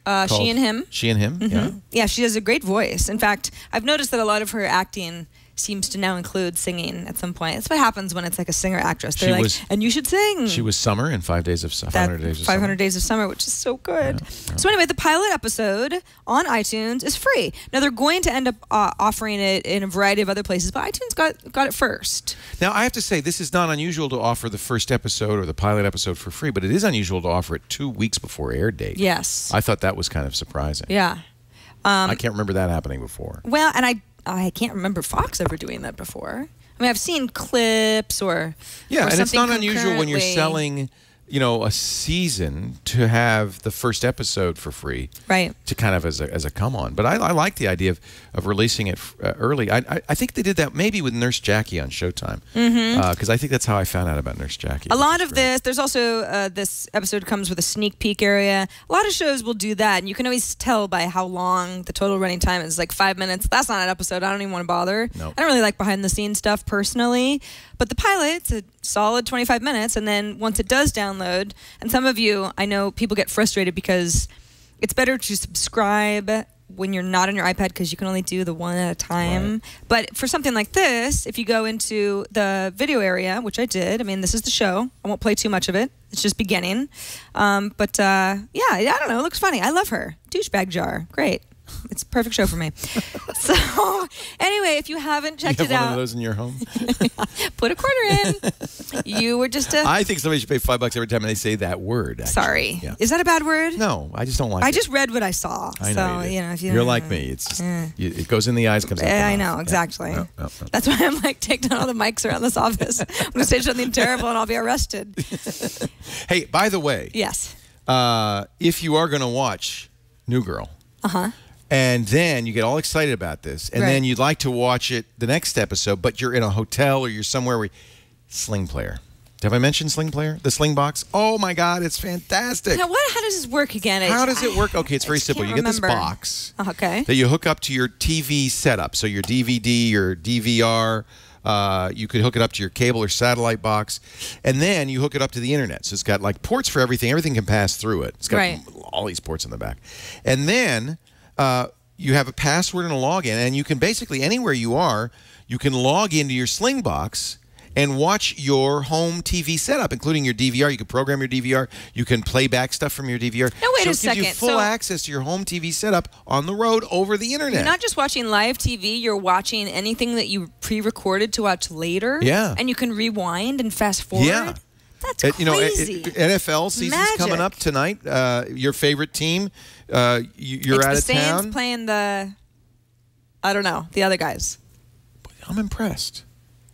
Uh, she and him. She and him. Yeah. Yeah, she has a great voice. In fact, I've noticed that a lot of her acting seems to now include singing at some point. That's what happens when it's like a singer actress. They're She like, was- and you should sing. She was Summer in Five Days of that 500 Days of 500 Summer. Days of Summer, which is so good. So anyway, the pilot episode on iTunes is free. Now they're going to end up uh, offering it in a variety of other places, but iTunes got got it first. Now I have to say this is not unusual to offer the first episode or the pilot episode for free, but it is unusual to offer it two weeks before air date. Yes. I thought that was kind of surprising. yeah. I can't remember that happening before. Well, and I I can't remember Fox ever doing that before. I mean, I've seen clips or Yeah, or and it's not unusual when you're selling, you know, a season to have the first episode for free. Right. To kind of as a, as a come on, but I, I like the idea of, of releasing it uh, early. I, I I think they did that maybe with Nurse Jackie on Showtime because I think that's how I found out about Nurse Jackie. A lot of great. this, there's also uh, this episode comes with a sneak peek area. A lot of shows will do that, and you can always tell by how long the total running time is. Like five minutes. That's not an episode. I don't even want to bother. Nope. I don't really like behind the scenes stuff personally, but the pilot's a solid 25 minutes, and then once it does download, and some of you, I know people get frustrated because it's better to subscribe when you're not on your iPad because you can only do the one at a time. Right. But for something like this, if you go into the video area, which I did, I mean, this is the show. I won't play too much of it. It's just beginning. Um, but uh, yeah, I don't know. It looks funny. I love her. Douchebag jar. Great. It's a perfect show for me. (laughs) so anyway, if you haven't You checked have it one out, of those in your home. (laughs) put a quarter in. you were just a I think somebody should pay five bucks every time they say that word. actually. sorry. Yeah. Is that a bad word? No, I just don't like. I it. just read what I saw. I know so you, do. you know, if you are like me. It's just you, it goes in the eyes, comes out. Yeah, I mouth. know Yeah. exactly. No, no, no. That's why I'm like, take down all the mics around this office. (laughs) I'm gonna say something terrible and I'll be arrested. Hey, by the way, Yes. uh, if you are going to watch New Girl, Uh huh. And then you get all excited about this, and Right. then you'd like to watch it the next episode, but you're in a hotel or you're somewhere where Sling Player. Have I mentioned Sling Player? The Slingbox? Oh my God, it's fantastic. Now, what? How does this work again? How does it work? Okay, it's very simple. You get this box Okay. that you hook up to your TV setup. So your DVD, your DVR, uh, you could hook it up to your cable or satellite box, and then you hook it up to the internet. So it's got like ports for everything. Everything can pass through it. It's got Right. all these ports in the back, and then uh, you have a password and a login, and you can basically anywhere you are, you can log into your Slingbox. and watch your home TV setup, including your DVR. You can program your DVR. You can play back stuff from your DVR. No, wait so a gives you full So- access to your home TV setup on the road over the internet. You're not just watching live TV, you're watching anything that you pre recorded to watch later. Yeah. And you can rewind and fast forward. Yeah. That's Uh, you know, crazy. NFL season's coming up tonight. Uh, your favorite team, uh, you- you're it's out the of Saints town. playing the, I don't know, the other guys. I'm impressed.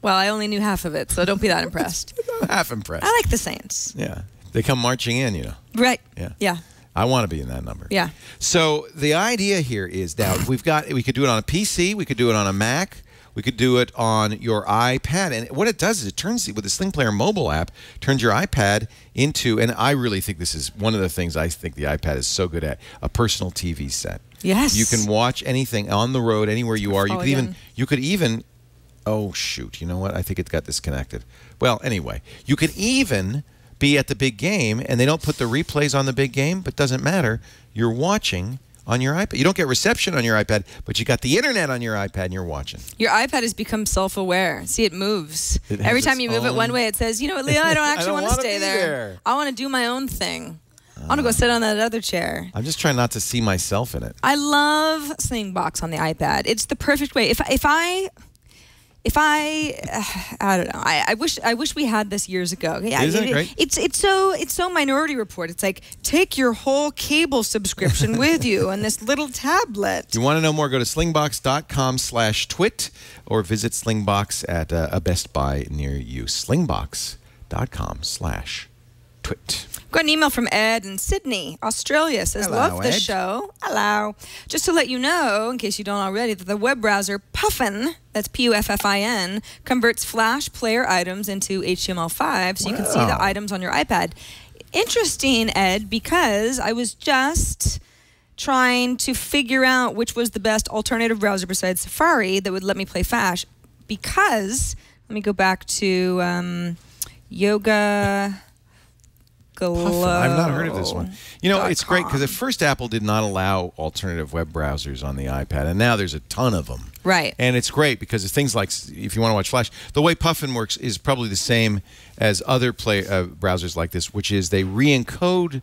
Well, I only knew half of it, so don't be that (laughs) impressed. Half impressed. I like the Saints. yeah, they come marching in. You know, Right. Yeah. Yeah. I want to be in that number. Yeah. So the idea here is that we've got we could do it on a PC, we could do it on a Mac, we could do it on your iPad, and what it does is it turns with the Sling Player mobile app turns your iPad into, and I really think this is one of the things I think the iPad is so good at a personal TV set. Yes. You can watch anything on the road anywhere you are. You Oh, could even you could even oh shoot, you know what? I think it got disconnected. Well, anyway, you could even be at the big game and they don't put the replays on the big game, but doesn't matter. You're watching on your iPad. You don't get reception on your iPad, but you got the internet on your iPad and you're watching. Your iPad has become self-aware. See, it moves. It Every time you move it one way, it says, "You know what, Leo? I don't (laughs) actually want to stay there. there." I want to do my own thing. I want to go ah. sit on that other chair." I'm just trying not to see myself in it. I love Slingbox on the iPad. It's the perfect way. If if I if I (sighs) I don't know. I, I wish I wish we had this years ago. Yeah, Isn't it great? It's it's so it's so Minority Report. It's like take your whole cable subscription (laughs) with you on this little tablet. If you want to know more, go to slingbox.com slash twit or visit Slingbox at uh, a Best Buy near you. Slingbox.com Got an email from Ed in Sydney, Australia. Says, Hello, love the Ed. show. Hello. Just to let you know, in case you don't already, that the web browser Puffin, that's P U F F I N, converts Flash player items into HTML5 so you can see the items on your iPad. Interesting, Ed, because I was just trying to figure out which was the best alternative browser besides Safari that would let me play Flash. Because, let me go back to um, Yoga. I've not heard of this one. You know, it's great because at first Apple did not allow alternative web browsers on the iPad, and now there's a ton of them. Right. And it's great because it's things like if you want to watch Flash, the way Puffin works is probably the same as other play uh, browsers like this, which is they re-encode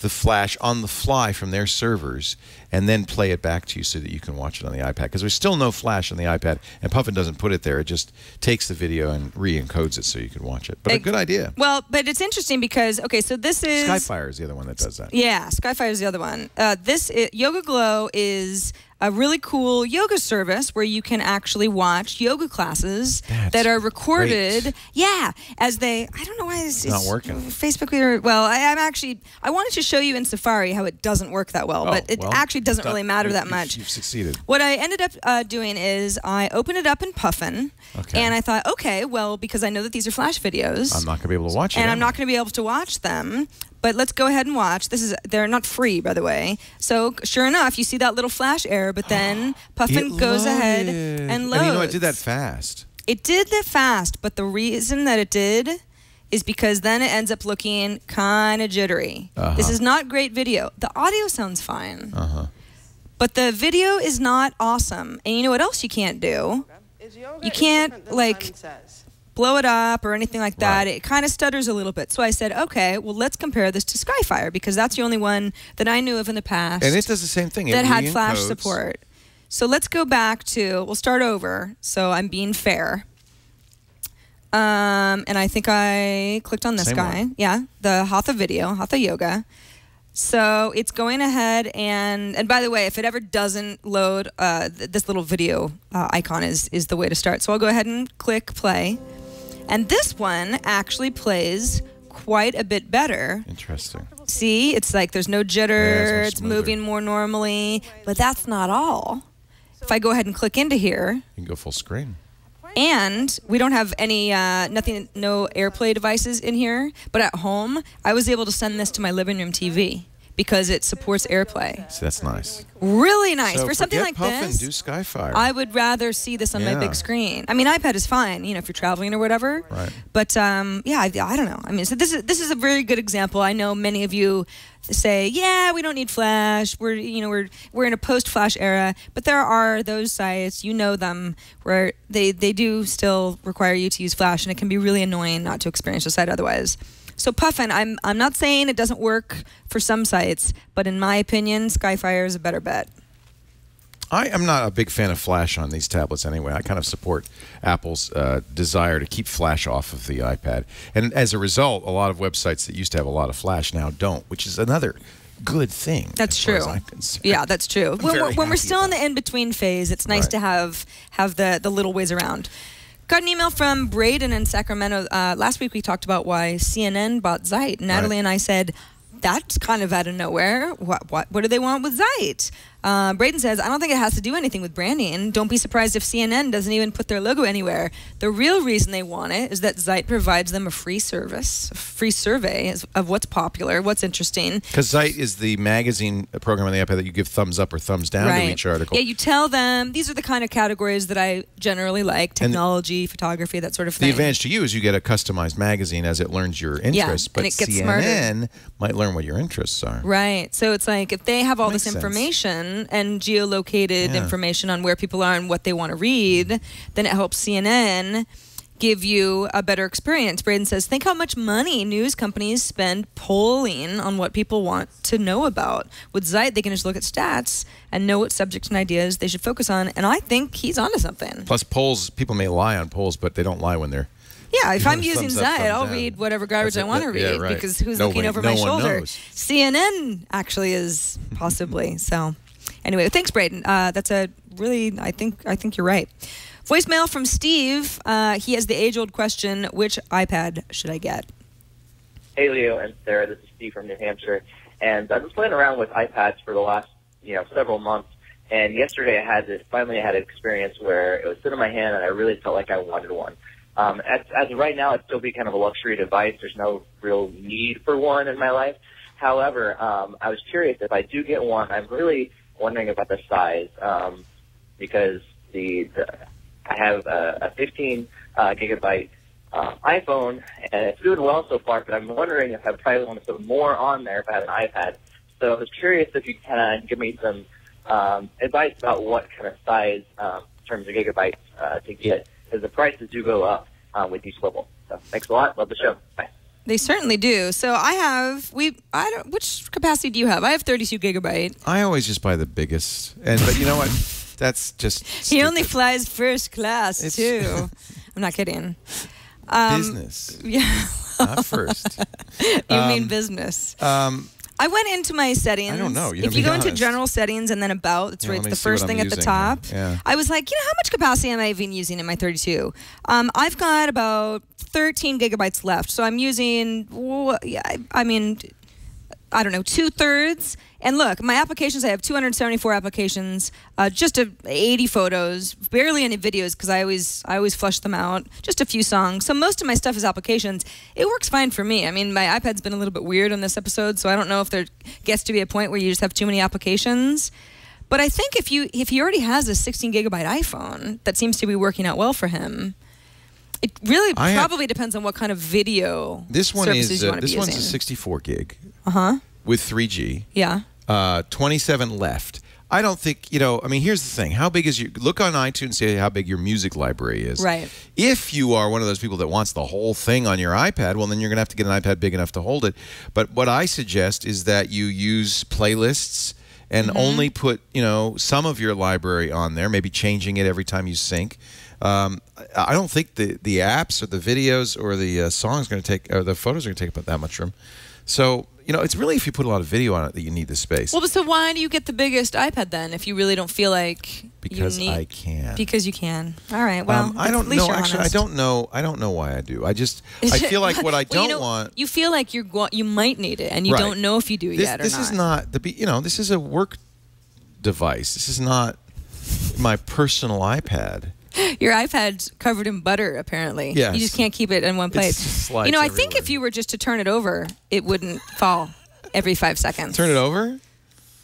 the Flash on the fly from their servers and then play it back to you so that you can watch it on the iPad. Because there's still no Flash on the iPad, and Puffin doesn't put it there. It just takes the video and re-encodes it so you can watch it. But a good idea. Well, but it's interesting because okay, so this is Skyfire is the other one that does that. Yeah, Skyfire is the other one. Uh, this i YogaGlo is a really cool yoga service where you can actually watch yoga classes That's that are recorded. great. Yeah, as they. I don't know why this is not working. Facebook. Or, well, I, I'm actually. I wanted to show you in Safari how it doesn't work that well, Oh, but it well, actually doesn't really matter that much. You've succeeded. What I ended up uh, doing is I opened it up in Puffin, Okay. and I thought, okay, well, because I know that these are Flash videos, I'm not going to be able to watch it. and I'm not going to be able to watch them. But let's go ahead and watch. This is they're not free, by the way. So sure enough, you see that little flash error, but then (gasps) Puffin It goes ahead and loads. you know, it did that fast. It did that fast, but the reason that it did is because then it ends up looking kind of jittery. This is not great video. The audio sounds fine, Uh-huh. but the video is not awesome. And you know what else you can't do? You can't, like, blow it up or anything like that. Right. It kind of stutters a little bit. So I said, okay, well, let's compare this to Skyfire because that's the only one that I knew of in the past And it does the same thing. It that had Flash support. So let's go back to, we'll start over. So I'm being fair. Um, and I think I clicked on this Same guy. one. Yeah, the Hatha video, Hatha Yoga. So it's going ahead and and by the way, if it ever doesn't load, uh, th- this little video uh, icon is is the way to start. So I'll go ahead and click play, and this one actually plays quite a bit better. Interesting. See, it's like there's no Yeah, jitter, it's it's moving more normally, but that's not all. If I go ahead and click into here, You can go full screen. and we don't have any uh, nothing no airplay devices in here but at home i was able to send this to my living room tv because it supports AirPlay. So that's nice. Really nice So for something like Puff this. and do Skyfire. I would rather see this on my big screen. I mean, iPad is fine, you know, if you're traveling or whatever. Right. But um, yeah, I, I don't know. I mean, so this is this is a very good example. I know many of you say, yeah, we don't need Flash. We're you know we're we're in a post Flash era. But there are those sites, you know them, where they they do still require you to use Flash, and it can be really annoying not to experience the site otherwise. So Puffin, I'm I'm not saying it doesn't work for some sites, but in my opinion, Skyfire is a better bet. I am not a big fan of Flash on these tablets anyway. I kind of support Apple's uh, desire to keep Flash off of the iPad. And as a result, a lot of websites that used to have a lot of Flash now don't, which is another good thing. That's as far true. as I'm concerned. Yeah, that's true. when very we're, when we're still in the in between phase, it's nice Right. to have have the the little ways around. Got an email from Braden in Sacramento. Uh, last week we talked about why CNN bought Zite. Natalie Right. and I said that's kind of out of nowhere. What what what do they want with Zite? Uh, Braden says I don't think it has to do anything with branding. And Don't be surprised if CNN doesn't even put their logo anywhere. The real reason they want it is that Zite provides them a free service, a free survey of what's popular, what's interesting, Because Zite is the magazine program on the iPad that you give thumbs up or thumbs down to each article. Yeah, you tell them these are the kind of categories that I generally like: technology, photography, that sort of thing. the advantage to you is you get a customized magazine as it learns your interests, and but CNN might learn what your interests are. Right. So it's like if they have all Makes this sense. Information and geolocated Yeah. information on where people are and what they want to read, then it helps CNN give you a better experience. Braden says, think how much money news companies spend polling on what people want to know about. With Zite, they can just look at stats and know what subjects and ideas they should focus on. And I think he's onto something. Plus, polls, people may lie on polls, but they don't lie when they're. Yeah, if I'm using Zite, I'll down. read whatever garbage That's I want to that- yeah, read right. because who's No looking one- over no my shoulder? knows. CNN actually is possibly. so, anyway, thanks, Braden. Uh, that's a really, I think, I think you're right. Voicemail from Steve. Uh, he has the age-old question: Which iPad should I get? Hey, Leo and Sarah. This is Steve from New Hampshire, and I've been playing around with iPads for the last, you know, several months. And yesterday, I had this. Finally, I had an experience where it was sitting in my hand, and I really felt like I wanted one. Um, as, as of right now, it'd still be kind of a luxury device. There's no real need for one in my life. However, um, I was curious if I do get one. I'm really wondering about the size um, because the, the I have a, a 15 uh, gigabyte uh, iPhone, and it's doing well so far. But I'm wondering if I probably want to put more on there if I had an iPad. So I was curious if you can give me some um, advice about what kind of size, um, in terms of gigabytes, uh, to get, because the prices do go up uh, with each level. So thanks a lot. Love the show. Bye. They certainly do. So I have we. I don't. Which capacity do you have? I have 32 gigabyte. I always just buy the biggest, and but you know what? That's just (laughs) He only flies first class It's- too. (laughs) I'm not kidding. Um, business, (laughs) Yeah, not first. you mean Um, business. Um, I went into my settings. I don't know. You if you go into general settings and then about, it's Yeah, right me the first I'm thing at the top. Yeah. I was like, you know, how much capacity am I even using in my 32? Um, I've got about 13 gigabytes left, so I'm using. I mean, I don't know, two thirds. And look, my applications, I have 274 applications, uh, just a, 80 photos, barely any videos because I always I always flush them out. Just a few songs. So most of my stuff is applications. It works fine for me. I mean, my iPad's been a little bit weird on this episode, so I don't know if there gets to be a point where you just have too many applications. But I think if you if he already has a 16 gigabyte iPhone that seems to be working out well for him, it really I have- probably depends on what kind of video this one services is you uh, want to this one's a 64 gig Uh huh. with 3G. Yeah. Uh, 27 left. I don't think you know. I mean, here's the thing: how big is your? Look on iTunes, see how big your music library is. Right. If you are one of those people that wants the whole thing on your iPad, well, then you're going to have to get an iPad big enough to hold it. But what I suggest is that you use playlists and Mm-hmm. only put you know some of your library on there. Maybe changing it every time you sync. Um, I don't think the the apps or the videos or the uh, songs going to take or the photos are going to take up that much room. So you know, it's really if you put a lot of video on it that you need the space. Well, but so why do you get the biggest iPad then if you really don't feel like because you need? I can. Because you can. All right. Well, um, I don't least know. you're Actually, honest. I don't know. I don't know why I do. I just (laughs) I feel like what I Well, don't you know, want. You feel like you're you might need it, and you Right. don't know if you do This, yet or this not. is not the. be- You know, this is a work device. This is not my personal iPad. (laughs) Your iPad's covered in butter, apparently. Yes. You just can't keep it in one place. you know, I think if you were just to turn it over, it wouldn't fall. every five seconds. Turn it over.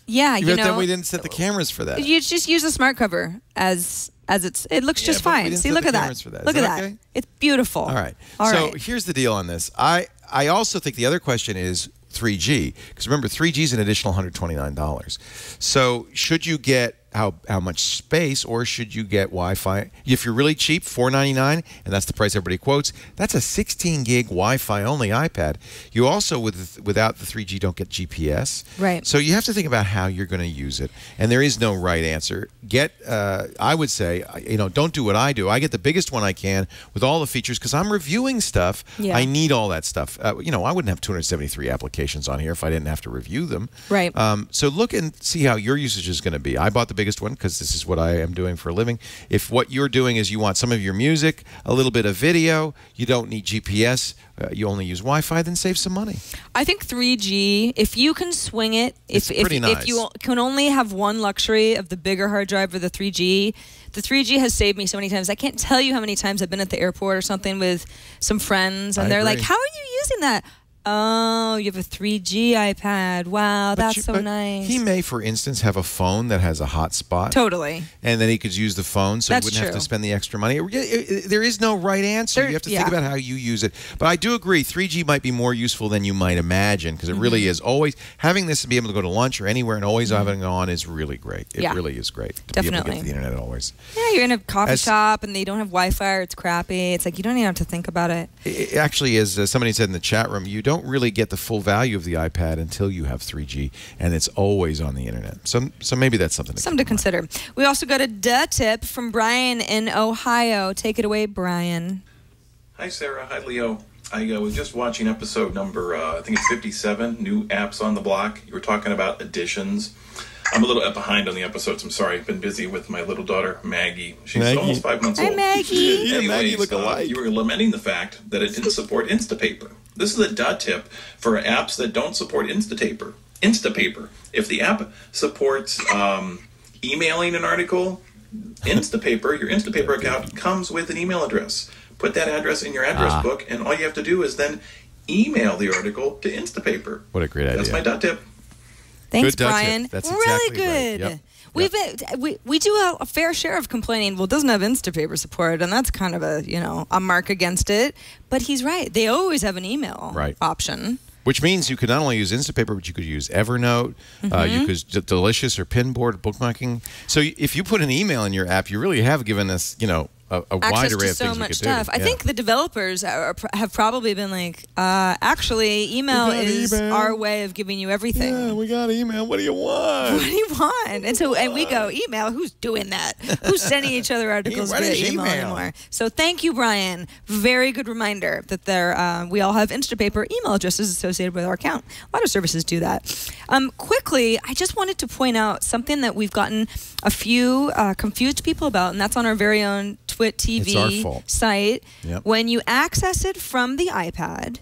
Yeah, you but know. then we didn't set the cameras for that. You just use the smart cover as as it's. It looks Yeah, just fine. See, look at that. that. Look at that okay? It's beautiful. All right. All so right. here's the deal on this. I I also think the other question is 3G because remember 3G is an additional $129. So should you get how how much space or should you get Wi-Fi? If you're really cheap, 499 and that's the price everybody quotes. That's a 16 gig Wi-Fi only iPad. You also with without the 3G don't get GPS. Right. So you have to think about how you're going to use it, and there is no right answer. Get, uh, I would say, you know, don't do what I do. I get the biggest one I can with all the features because I'm reviewing stuff. Yeah. I need all that stuff. Uh, you know, I wouldn't have 273 applications on here if I didn't have to review them. Right. Um, so look and see how your usage is going to be. I bought the biggest one because this is what I am doing for a living. If what you're doing is you want some of your music, a little bit of video, you don't need GPS, uh, you only use Wi-Fi, then save some money. I think 3G, if you can swing it, if if, pretty if you can only have one luxury of the bigger hard drive or the 3G, the 3G has saved me so many times. I can't tell you how many times I've been at the airport or something with some friends, and I they're like, "How are you using that?" Oh, you have a 3G iPad. Wow, that's you- so nice. He may, for instance, have a phone that has a hotspot. totally. and then he could use the phone so That's he wouldn't have to spend the extra money. There is no right answer. There- you have to yeah. think about how you use it. But I do agree, 3G might be more useful than you might imagine because it really Mm-hmm. is always having this to be able to go to lunch or anywhere and always having it on is really great. It Yeah. really is great to be able to Definitely. get to the internet always. Yeah, you're in a coffee As- shop and they don't have Wi-Fi or it's crappy. It's like you don't even have to think about it. It actually, as uh, somebody said in the chat room, you don't really get the full value of the iPad until you have 3G, and it's always on the internet. So, so maybe that's something to Something to keep in mind. consider. We also got a duh tip from Brian in Ohio. Take it away, Brian. Hi, Sarah. Hi, Leo. I uh, was just watching episode number, uh, I think it's 57, New Apps on the Block. You were talking about additions. I'm a little behind on the episodes. I'm sorry. I've been busy with my little daughter, Maggie. She's Maggie. almost five months Hi, old. Maggie. Yeah, Anyways, Maggie look uh, you were lamenting the fact that it didn't support Instapaper. This is a dot tip for apps that don't support Instapaper. Instapaper. If the app supports um, emailing an article, Instapaper, your Instapaper account comes with an email address. Put that address in your address Ah. book, and all you have to do is then email the article to Instapaper. What a great That's idea. That's my dot tip. Thanks, Good. Brian. That's really exactly right. good. Yep. We've been, we we do a, fair share of complaining. Well, it doesn't have Instapaper support, and that's kind of a you know a mark against it. But he's right. They always have an email Right. option. Which means you could not only use Instapaper, but you could use Evernote. Uh, Mm-hmm. you could use Delicious or Pinboard bookmarking. So if you put an email in your app, you really have given us, you know, a, a wide Access array to of so things we much could stuff. do. I Yeah. think the developers are, are- have probably been like, uh, actually, email is email. our way of giving you everything. Yeah, we got email. What do you want? what do you want? And so, and we go email. Who's doing that? Who's sending each other (laughs) articles via email, email? anymore? So, thank you, Brian. Very good reminder that there uh, we all have Instapaper email addresses associated with our account. A lot of services do that. Um, quickly, I just wanted to point out something that we've gotten a few uh, confused people about, and that's on our very own Twit TV It's our fault. site. Yep. When you access it from the iPad.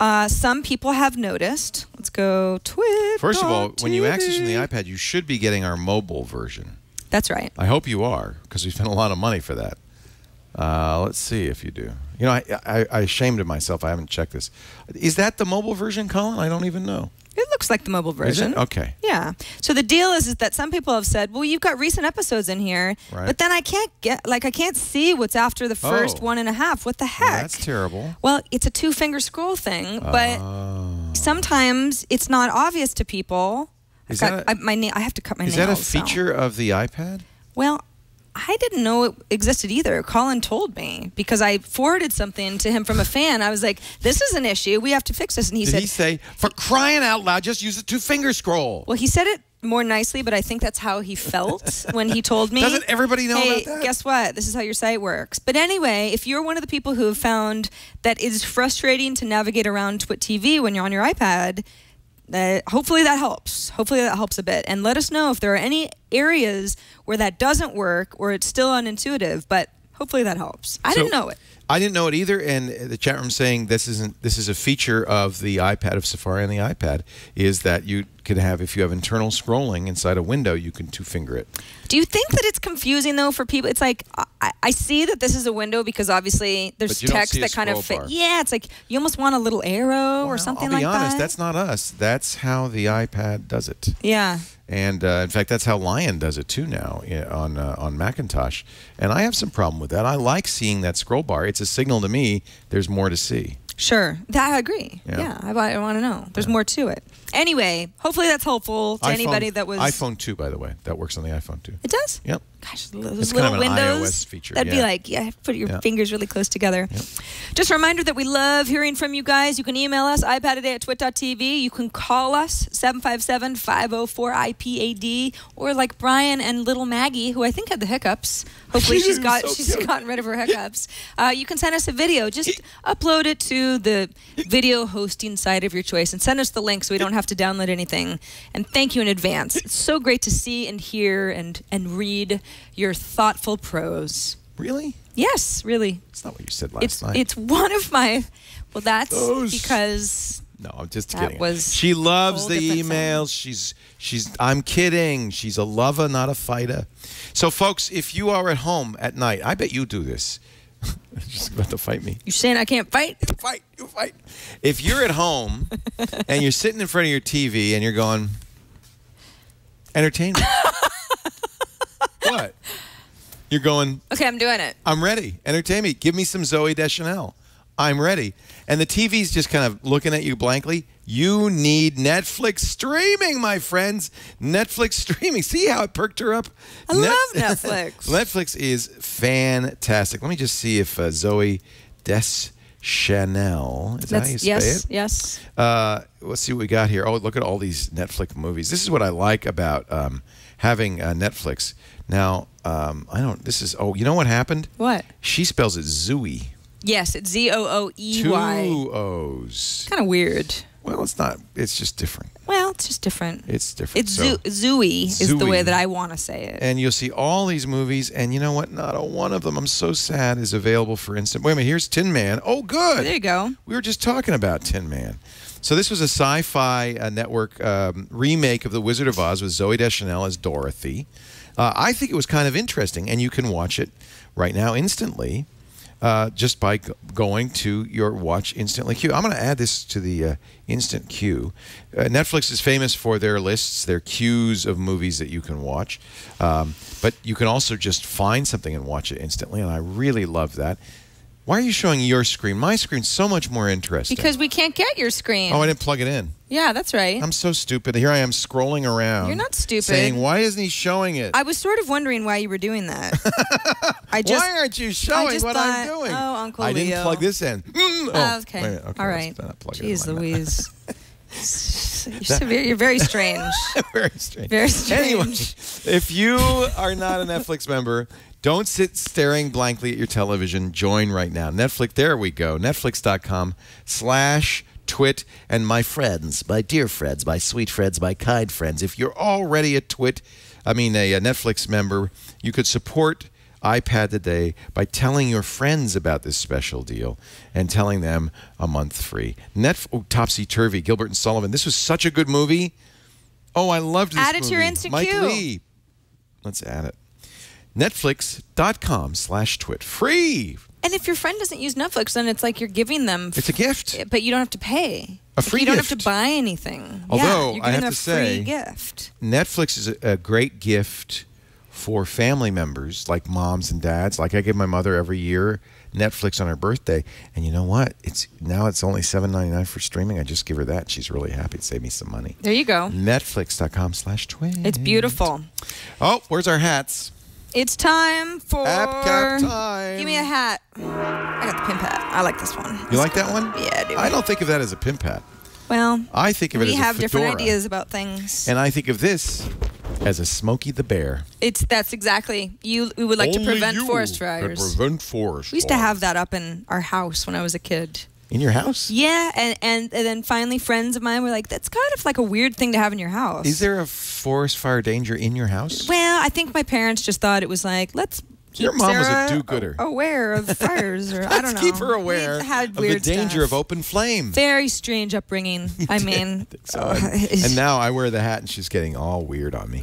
Uh, some people have noticed. Let's go Twit. First of all, when you access from the iPad, you should be getting our mobile version. That's right. I hope you are, because we spent a lot of money for that. Uh, let's see if you do. You know, I, I, I ashamed of myself. I haven't checked this. Is that the mobile version, Colin? I don't even know. It looks like the mobile version. Okay. Yeah. So the deal is, is that some people have said, well, you've got recent episodes in here, Right. but then I can't get, like, I can't see what's after the first Oh. one and a half. What the Well, heck? that's terrible. Well, it's a two finger scroll thing, but Oh. sometimes it's not obvious to people. I've Is got, that a- I, my I have to cut my Is nails. Is that a so- feature of the iPad? Well, I didn't know it existed either. Colin told me because I forwarded something to him from a fan. I was like, "This is an issue. We have to fix this." And he Did said, he say, for crying out loud, just use the two finger scroll? Well, he said it more nicely, but I think that's how he felt (laughs) when he told me. Doesn't everybody know hey, about that? guess what? This is how your site works. But anyway, if you're one of the people who have found that it is frustrating to navigate around Twit TV when you're on your iPad, uh, hopefully that helps. Hopefully that helps a bit. And let us know if there are any areas where that doesn't work or it's still unintuitive. But hopefully that helps. I So- didn't know it. I didn't know it either, and the chat room saying this isn't this is a feature of the iPad of Safari on the iPad is that you could have if you have internal scrolling inside a window, you can two finger it. Do you think that it's confusing though for people? It's like I, I see that this is a window because obviously there's But you don't text that kind of fit. bar. Yeah, it's like you almost want a little arrow or Well, something I'll be like honest, that. that's not us. That's how the iPad does it. yeah. And uh, in fact, that's how Lion does it too now on uh, on Macintosh. And I have some problem with that. I like seeing that scroll bar. It's a signal to me there's more to see. Sure. That, I agree. Yeah. Yeah, I, I want to know. There's more to it. Anyway, hopefully that's helpful to iPhone- anybody that was. iPhone 2, by the way. That works on the iPhone 2. It does? Yep. Gosh, those It's little kind of windows. feature, That'd be like, yeah, put your Yeah. fingers really close together. Just a reminder that we love hearing from you guys. You can email us, iPadToday at twit.tv. You can call us, 757 504 IPAD. Or like Brian and little Maggie, who I think had the hiccups. Hopefully (laughs) she's got she's gotten rid of her hiccups. Uh, you can send us a video. Just upload it to the video hosting site of your choice and send us the link so we don't have to download anything. And thank you in advance. It's so great to see and hear and, and read your thoughtful prose. Really? Yes, really. It's not what you said last It's night. it's one of my well that's Those- because No, I'm just That kidding. was she loves the different thing. emails. She's she's I'm kidding. She's a lover, not a fighter. So folks, if you are at home at night, I bet you do this. (laughs) She's about to fight me. you're saying I can't fight. You fight, you fight. If you're at home (laughs) and you're sitting in front of your TV and you're going entertainment. (laughs) what? You're going Okay, I'm doing it. I'm ready. Entertain me. Give me some Zooey Deschanel. I'm ready. And the TV's just kind of looking at you blankly. You need Netflix streaming, my friends. Netflix streaming. See how it perked her up? I love (laughs) Netflix. Netflix is fantastic. Let me just see if uh, Zooey Deschanel. Is that how you say yes, it? yes. Uh, let's see what we got here. Oh, look at all these Netflix movies. This is what I like about um, having uh, Netflix. Now, um, I don't. This is. Oh, you know what happened? What? She spells it Zooey. Yes, it's Z O O E Two O's. Kind of weird. Well, it's not. It's just different. Well, it's just different. It's different. It's So- zooey is the way that I want to say it. and you'll see all these movies, and you know what? Not a one of them. I'm so sad is available for instant. Wait a minute. Here's Tin Man. Oh, good. there you go. We were just talking about Tin Man. So this was a sci-fi uh, network um, remake of The Wizard of Oz with Zooey Deschanel as Dorothy. Uh, I think it was kind of interesting, and you can watch it right now instantly uh, just by going to your Watch Instantly queue. I'm going to add this to the uh, instant queue. Uh, Netflix is famous for their lists, their queues of movies that you can watch, um, but you can also just find something and watch it instantly, and I really love that. Why are you showing your screen? My screen's so much more interesting. Because we can't get your screen. oh, I didn't plug it in. yeah, that's right. I'm so stupid. Here I am scrolling around. You're not stupid. Saying, why isn't he showing it? I was sort of wondering why you were doing that. (laughs) I just why aren't you showing what I'm doing? oh, Uncle I didn't Leo. plug this in. Mm, oh, Oh, okay. wait a minute. okay. All right. not plug it in Jeez. Louise. (laughs) you're, so very, you're very strange. (laughs) Very strange. Very strange. Anyway, if you are not a Netflix member, don't sit staring blankly at your television. Join right now. Netflix, there we go. Netflix.com slash twit. And my friends, my dear friends, my sweet friends, my kind friends, if you're already a twit, I mean a, a Netflix member, you could support iPad today by telling your friends about this special deal and telling them a month free. Net oh, Topsy Turvy, Gilbert and Sullivan. This was such a good movie. Oh, I loved this Add it to your movie. instant Mike queue. Leigh. Let's add it. Netflix.com slash twit. Free. And if your friend doesn't use Netflix, then it's like you're giving them, It's a gift. Eh, but you don't have to pay. A free You don't have to buy anything. Although, yeah, I have to a say- free gift. Netflix is a, a great gift for family members like moms and dads. Like I give my mother every year Netflix on her birthday, and you know what? It's now it's only seven ninety nine for streaming. I just give her that. She's really happy to save me some money. There you go. Netflix.com slash twit. It's beautiful. Oh, where's our hats? It's time for App time. Give me a hat. I got the pimp hat. I like this one. You like that one? Yeah, I do. I don't think of that as a pimp hat. Well, I think of it we as a have different ideas about things. And I think of this as a Smokey the Bear. it's that's exactly you. We would like to prevent forest fires. prevent forest we used to have that up in our house when I was a kid. in your house. Yeah, and, and and then finally friends of mine were like, "That's kind of like a weird thing to have in your house." Is there a forest fire danger in your house? Well, I think my parents just thought it was like, let's keep Your mom was a Sarah do-gooder. aware of (laughs) fires, or I don't know. keep her aware We had of the danger stuff. of open flame. Very strange upbringing. (laughs) I mean, So, uh, (laughs) and, and now I wear the hat, and she's getting all weird on me.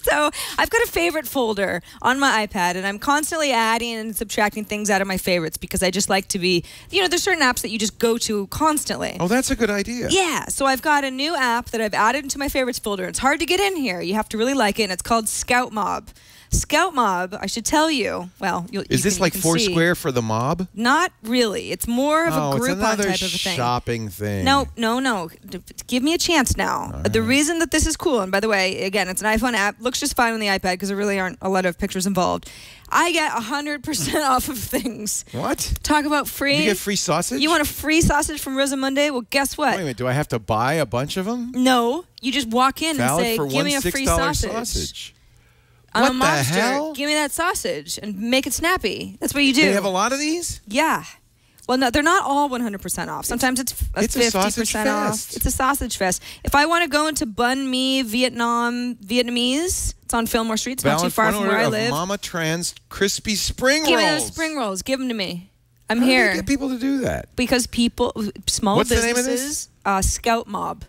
So I've got a favorite folder on my iPad, and I'm constantly adding and subtracting things out of my favorites because I just like to be, you know, there's certain apps that you just go to constantly. oh, that's a good idea. Yeah, so I've got a new app that I've added into my favorites folder. It's hard to get in here. You have to really like it, and it's called Scout Mob. Scout Mob, I should tell you. Well, you'll, Is you this can- like you can see. Foursquare for the mob? Not really. It's more of oh, a it's Groupon type of a thing. shopping thing. No, no, no. D- Give me a chance now. The reason that this is cool, and by the way, again, it's an iPhone app. Looks just fine on the iPad because there really aren't a lot of pictures involved. I get 100% (laughs) off of things. What? Talk about free. You get free sausage? You want a free sausage from Rosamunde? Well, guess what? Wait a minute. Do I have to buy a bunch of them? No, you just walk in Valid and say, "Give me a free sausage." sausage. I'm What a the monster. hell? Give me that sausage and make it snappy. That's what you do. They have a lot of these. Yeah. Well, no, they're not all 100% off. Sometimes it's, a It's a 50% sausage off. fest. It's a sausage fest. If I want to go into Bun Mee Vietnam Vietnamese, it's on Fillmore Street. It's not too far from where I live. Mama Trans crispy spring Give me rolls. those spring rolls. Give them to me. I'm How do here get people to do that? because people, small What's the name of businesses, uh, Scout Mob.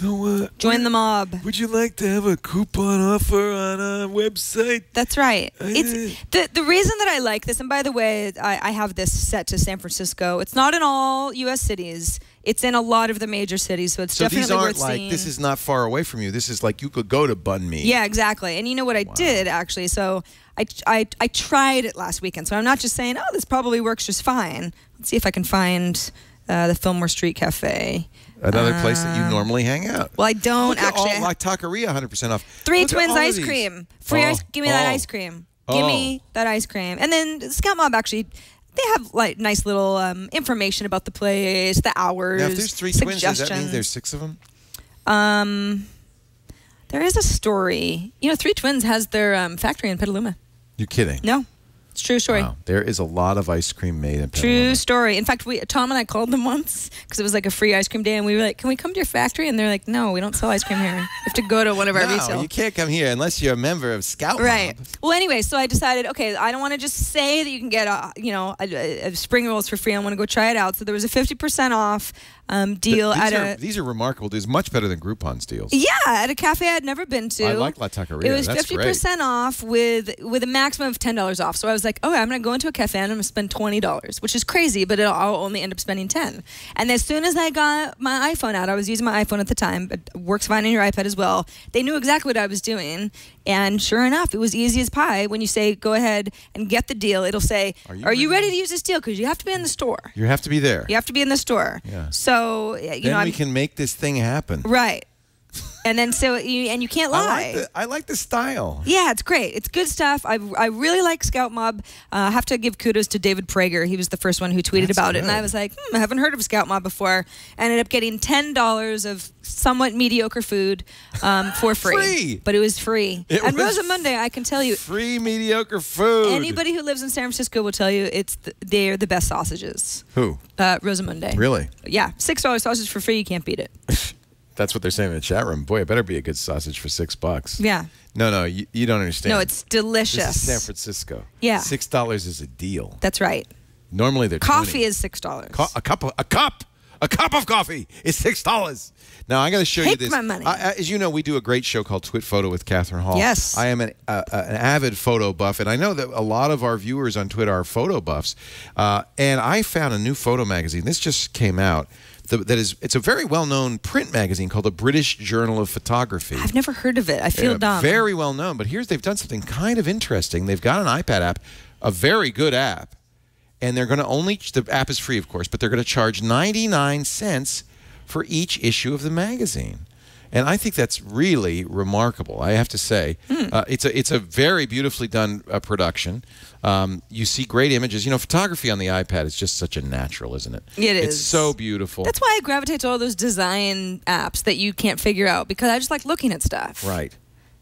So, uh, Join the mob. would you like to have a coupon offer on our website? That's right. It's the the reason that I like this, and by the way, I, I have this set to San Francisco. It's not in all U.S. cities. It's in a lot of the major cities, so it's So definitely these aren't worth like seeing. this is not far away from you. This is like you could go to Bun Mee. yeah, exactly. And you know what I did actually? So I, I I tried it last weekend. So I'm not just saying, oh, this probably works just fine. Let's see if I can find uh, the Fillmore Street Cafe. Another place that you normally hang out. Well, I don't Look actually. all, like Taqueria, 100% off. Three Look Twins ice cream. Free Oh, ice. Give me that oh. ice cream. Give me Oh. that ice cream. And then Scoutmob actually, they have like nice little um, information about the place, the hours. Now, if there's three twins, does that mean there's six of them? Um, there is a story. You know, Three Twins has their um, factory in Petaluma. You're kidding. No, it's true story. Wow. There is a lot of ice cream made in True Petaluma. story. In fact, we Tom and I called them (laughs) once because it was like a free ice cream day, and we were like, "Can we come to your factory?" And they're like, "No, we don't sell ice cream here. You have to go to one of our (laughs) No, retail." you can't come here unless you're a member of Scoutmob. Right. Well, anyway, so I decided, okay, I don't want to just say that you can get, a, you know, a, a- a spring rolls for free. I want to go try it out. So there was a fifty percent off um, deal these, at are, a these are remarkable. These much better than Groupon's deals. yeah at a cafe I'd never been to. I like La Taqueria. It was fifty percent off with with a maximum of ten dollars off. So I was like, oh, I'm going to go into a cafe and I'm going to spend twenty dollars, which is crazy, but it'll, I'll only end up spending ten. And as soon as I got my iPhone out, I was using my iPhone at the time, but works fine on your iPad as well. They knew exactly what I was doing, and sure enough, it was easy as pie. When you say go ahead and get the deal, it'll say, Are you Are you ready? ready to use this deal? Because you have to be in the store. You have to be there. You have to be in the store. Yeah. So you then know, we I'm, can make this thing happen. right. And then so you and you can't lie. I like, the, I like the style. Yeah, it's great. It's good stuff. I, I really like Scoutmob. Uh, I have to give kudos to David Prager. He was the first one who tweeted That's about it. And I was like, hmm, I haven't heard of Scoutmob before. I ended up getting $10 of somewhat mediocre food um, for free. Free. But it was free. It and was Rosamunde, I can tell you, Free mediocre food. anybody who lives in San Francisco will tell you it's the, they're the best sausages. Who? Uh, Rosamunde. Really? Yeah, $6 sausage for free. You can't beat it. (laughs) That's what they're saying in the chat room. Boy, it better be a good sausage for six bucks. Yeah. No, no, you, you don't understand. No, it's delicious. This is San Francisco. Yeah. Six dollars is a deal. That's right. Normally they're Coffee 20. is $6. Co- a cup of a cup a cup of coffee is six dollars. Now I'm going to show you this. my money. I- as you know, we do a great show called Twit Photo with Catherine Hall. Yes. I am an, uh, uh, an avid photo buff, and I know that a lot of our viewers on Twitter are photo buffs. Uh, and I found a new photo magazine. This just came out. th- That is, it's a very well-known print magazine called the British Journal of Photography. I've never heard of it. I feel Uh, dumb. Very well known. But here's they've done something kind of interesting. They've got an iPad app, a very good app, and they're going to only the app is free, of course, but they're going to charge 99 cents for each issue of the magazine. And I think that's really remarkable. I have to say, Hmm. uh, it's a it's a very beautifully done uh, production. Um, you see great images. You know, photography on the iPad is just such a natural, isn't it? It is. It's so beautiful. That's why I gravitate to all those design apps that you can't figure out because I just like looking at stuff. Right.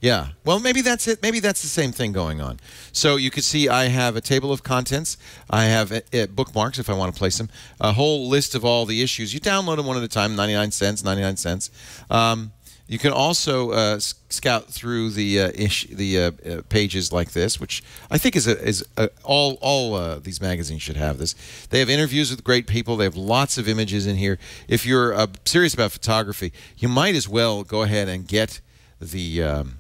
Yeah. Well, maybe that's it. Maybe that's the same thing going on. So you can see I have a table of contents. I have uh, uh, bookmarks if I want to place them. A whole list of all the issues. You download them one at a time, 99 cents, 99 cents. Um, You can also uh, scout through the uh, ish, the uh, uh, pages like this, which I think is a, is a, all all uh, these magazines should have this. They have interviews with great people. They have lots of images in here. If you're uh, serious about photography, you might as well go ahead and get the. Um,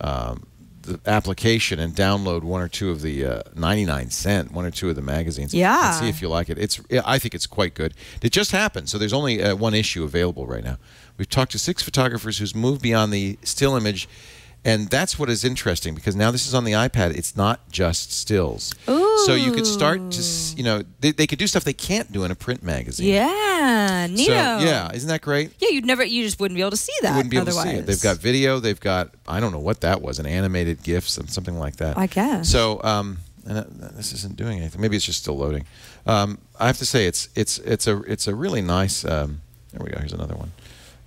um, the application and download one or two of the uh, 99 cent one or two of the magazines Yeah. and see if you like it. It's i think it's quite good. It just happened. So there's only uh, one issue available right now. We've talked to six photographers who's moved beyond the still image and that's what is interesting because now this is on the ipad it's not just stills Ooh. so you could start to you know they, they could do stuff they can't do in a print magazine Yeah, neato. so yeah isn't that great Yeah, you'd never, you just wouldn't be able to see that. you wouldn't be able otherwise. to see it. They've got video. They've got I don't know what that was, an animated GIFs and something like that. I guess. So um, and this isn't doing anything. Maybe it's just still loading. Um, I have to say it's it's it's a it's a really nice. Um, there we go. Here's another one.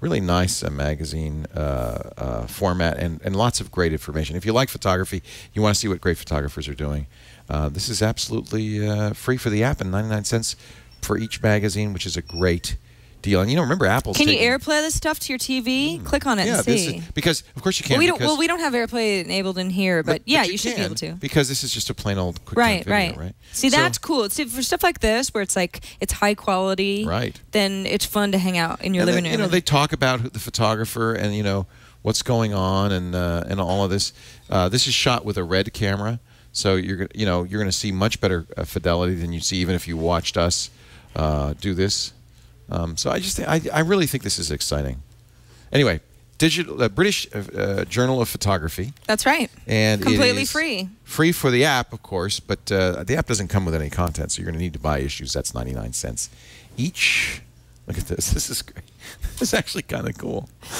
Really nice uh, magazine uh, uh, format and, and lots of great information. If you like photography, you want to see what great photographers are doing. Uh, this is absolutely uh, free for the app and 99 cents for each magazine, which is a great deal. And you know, remember Apple's Can you AirPlay this stuff to your TV? Click on it yeah, and this see. is, because of course you can. well, we don't. because- Well, we don't have AirPlay enabled in here, but, yeah, you, should be able to. because this is just a plain old quick Right, video, right, right. See, So- that's cool. See, for stuff like this, where it's like it's high quality, Right. Then it's fun to hang out in your and living then, room. You know, they talk about the photographer and you know what's going on and uh, and all of this. Uh, this is shot with a red camera, so you're you know you're going to see much better uh, fidelity than you see even if you watched us uh, do this. Um, so I just think, I I really think this is exciting. Anyway, digital uh, British uh, uh, Journal of Photography. that's right. and Completely free. Free for the app, of course, but uh, the app doesn't come with any content, so you're going to need to buy issues. That's 99 cents each. Look at this. (laughs) This is great. This is actually kind of cool. (laughs)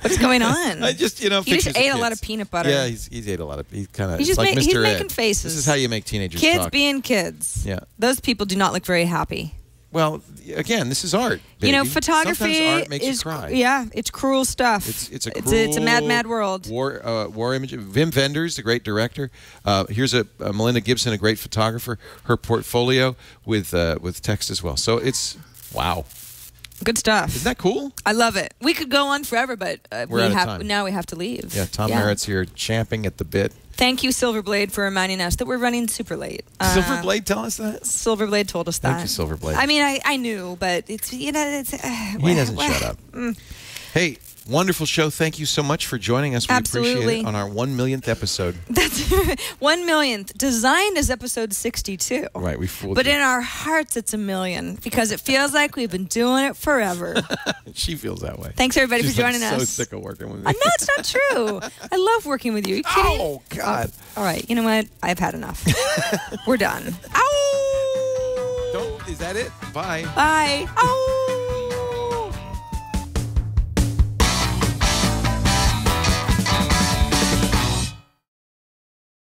What's going on? (laughs) I just, you know, He just ate a lot of peanut butter. Yeah, he's, he's ate a lot of. He's kind of. He's just like Mr. he's Ed. making faces. This is how you make teenagers kids talk. being kids. Yeah. Those people do not look very happy. Well, again, this is art. You know, photography art makes is you cry. yeah, it's cruel stuff. It's it's a it's a, it's a mad mad world. War uh, war image. Wim Wenders, the great director. Uh, here's a, a Melinda Gibson, a great photographer. Her portfolio with uh, with text as well. So it's wow. Good stuff. Isn't that cool? I love it. We could go on forever, but uh, we have now we have to leave. Yeah, Tom Merritt's here, champing at the bit. Thank you, Silverblade, for reminding us that we're running super late. Uh, Silverblade, tell us that. Silverblade told us that. Thank you, Silverblade. I mean, I, I knew, but it's you know it's. Uh, He doesn't shut up. Hey, wonderful show. Thank you so much for joining us. We appreciate Absolutely. it on our one millionth episode. (laughs) That's (laughs) one millionth. Designed as episode sixty-two. Right, we fooled But you. in our hearts, it's a million because it feels like we've been doing it forever. (laughs) she feels that way. Thanks everybody She's for like joining so us. So sick of working with me. I know it's not true. I love working with you. Are you kidding? Oh God! Oh, all right, you know what? I've had enough. We're done. Ow! Don't. Is that it? Bye. Bye. Ow!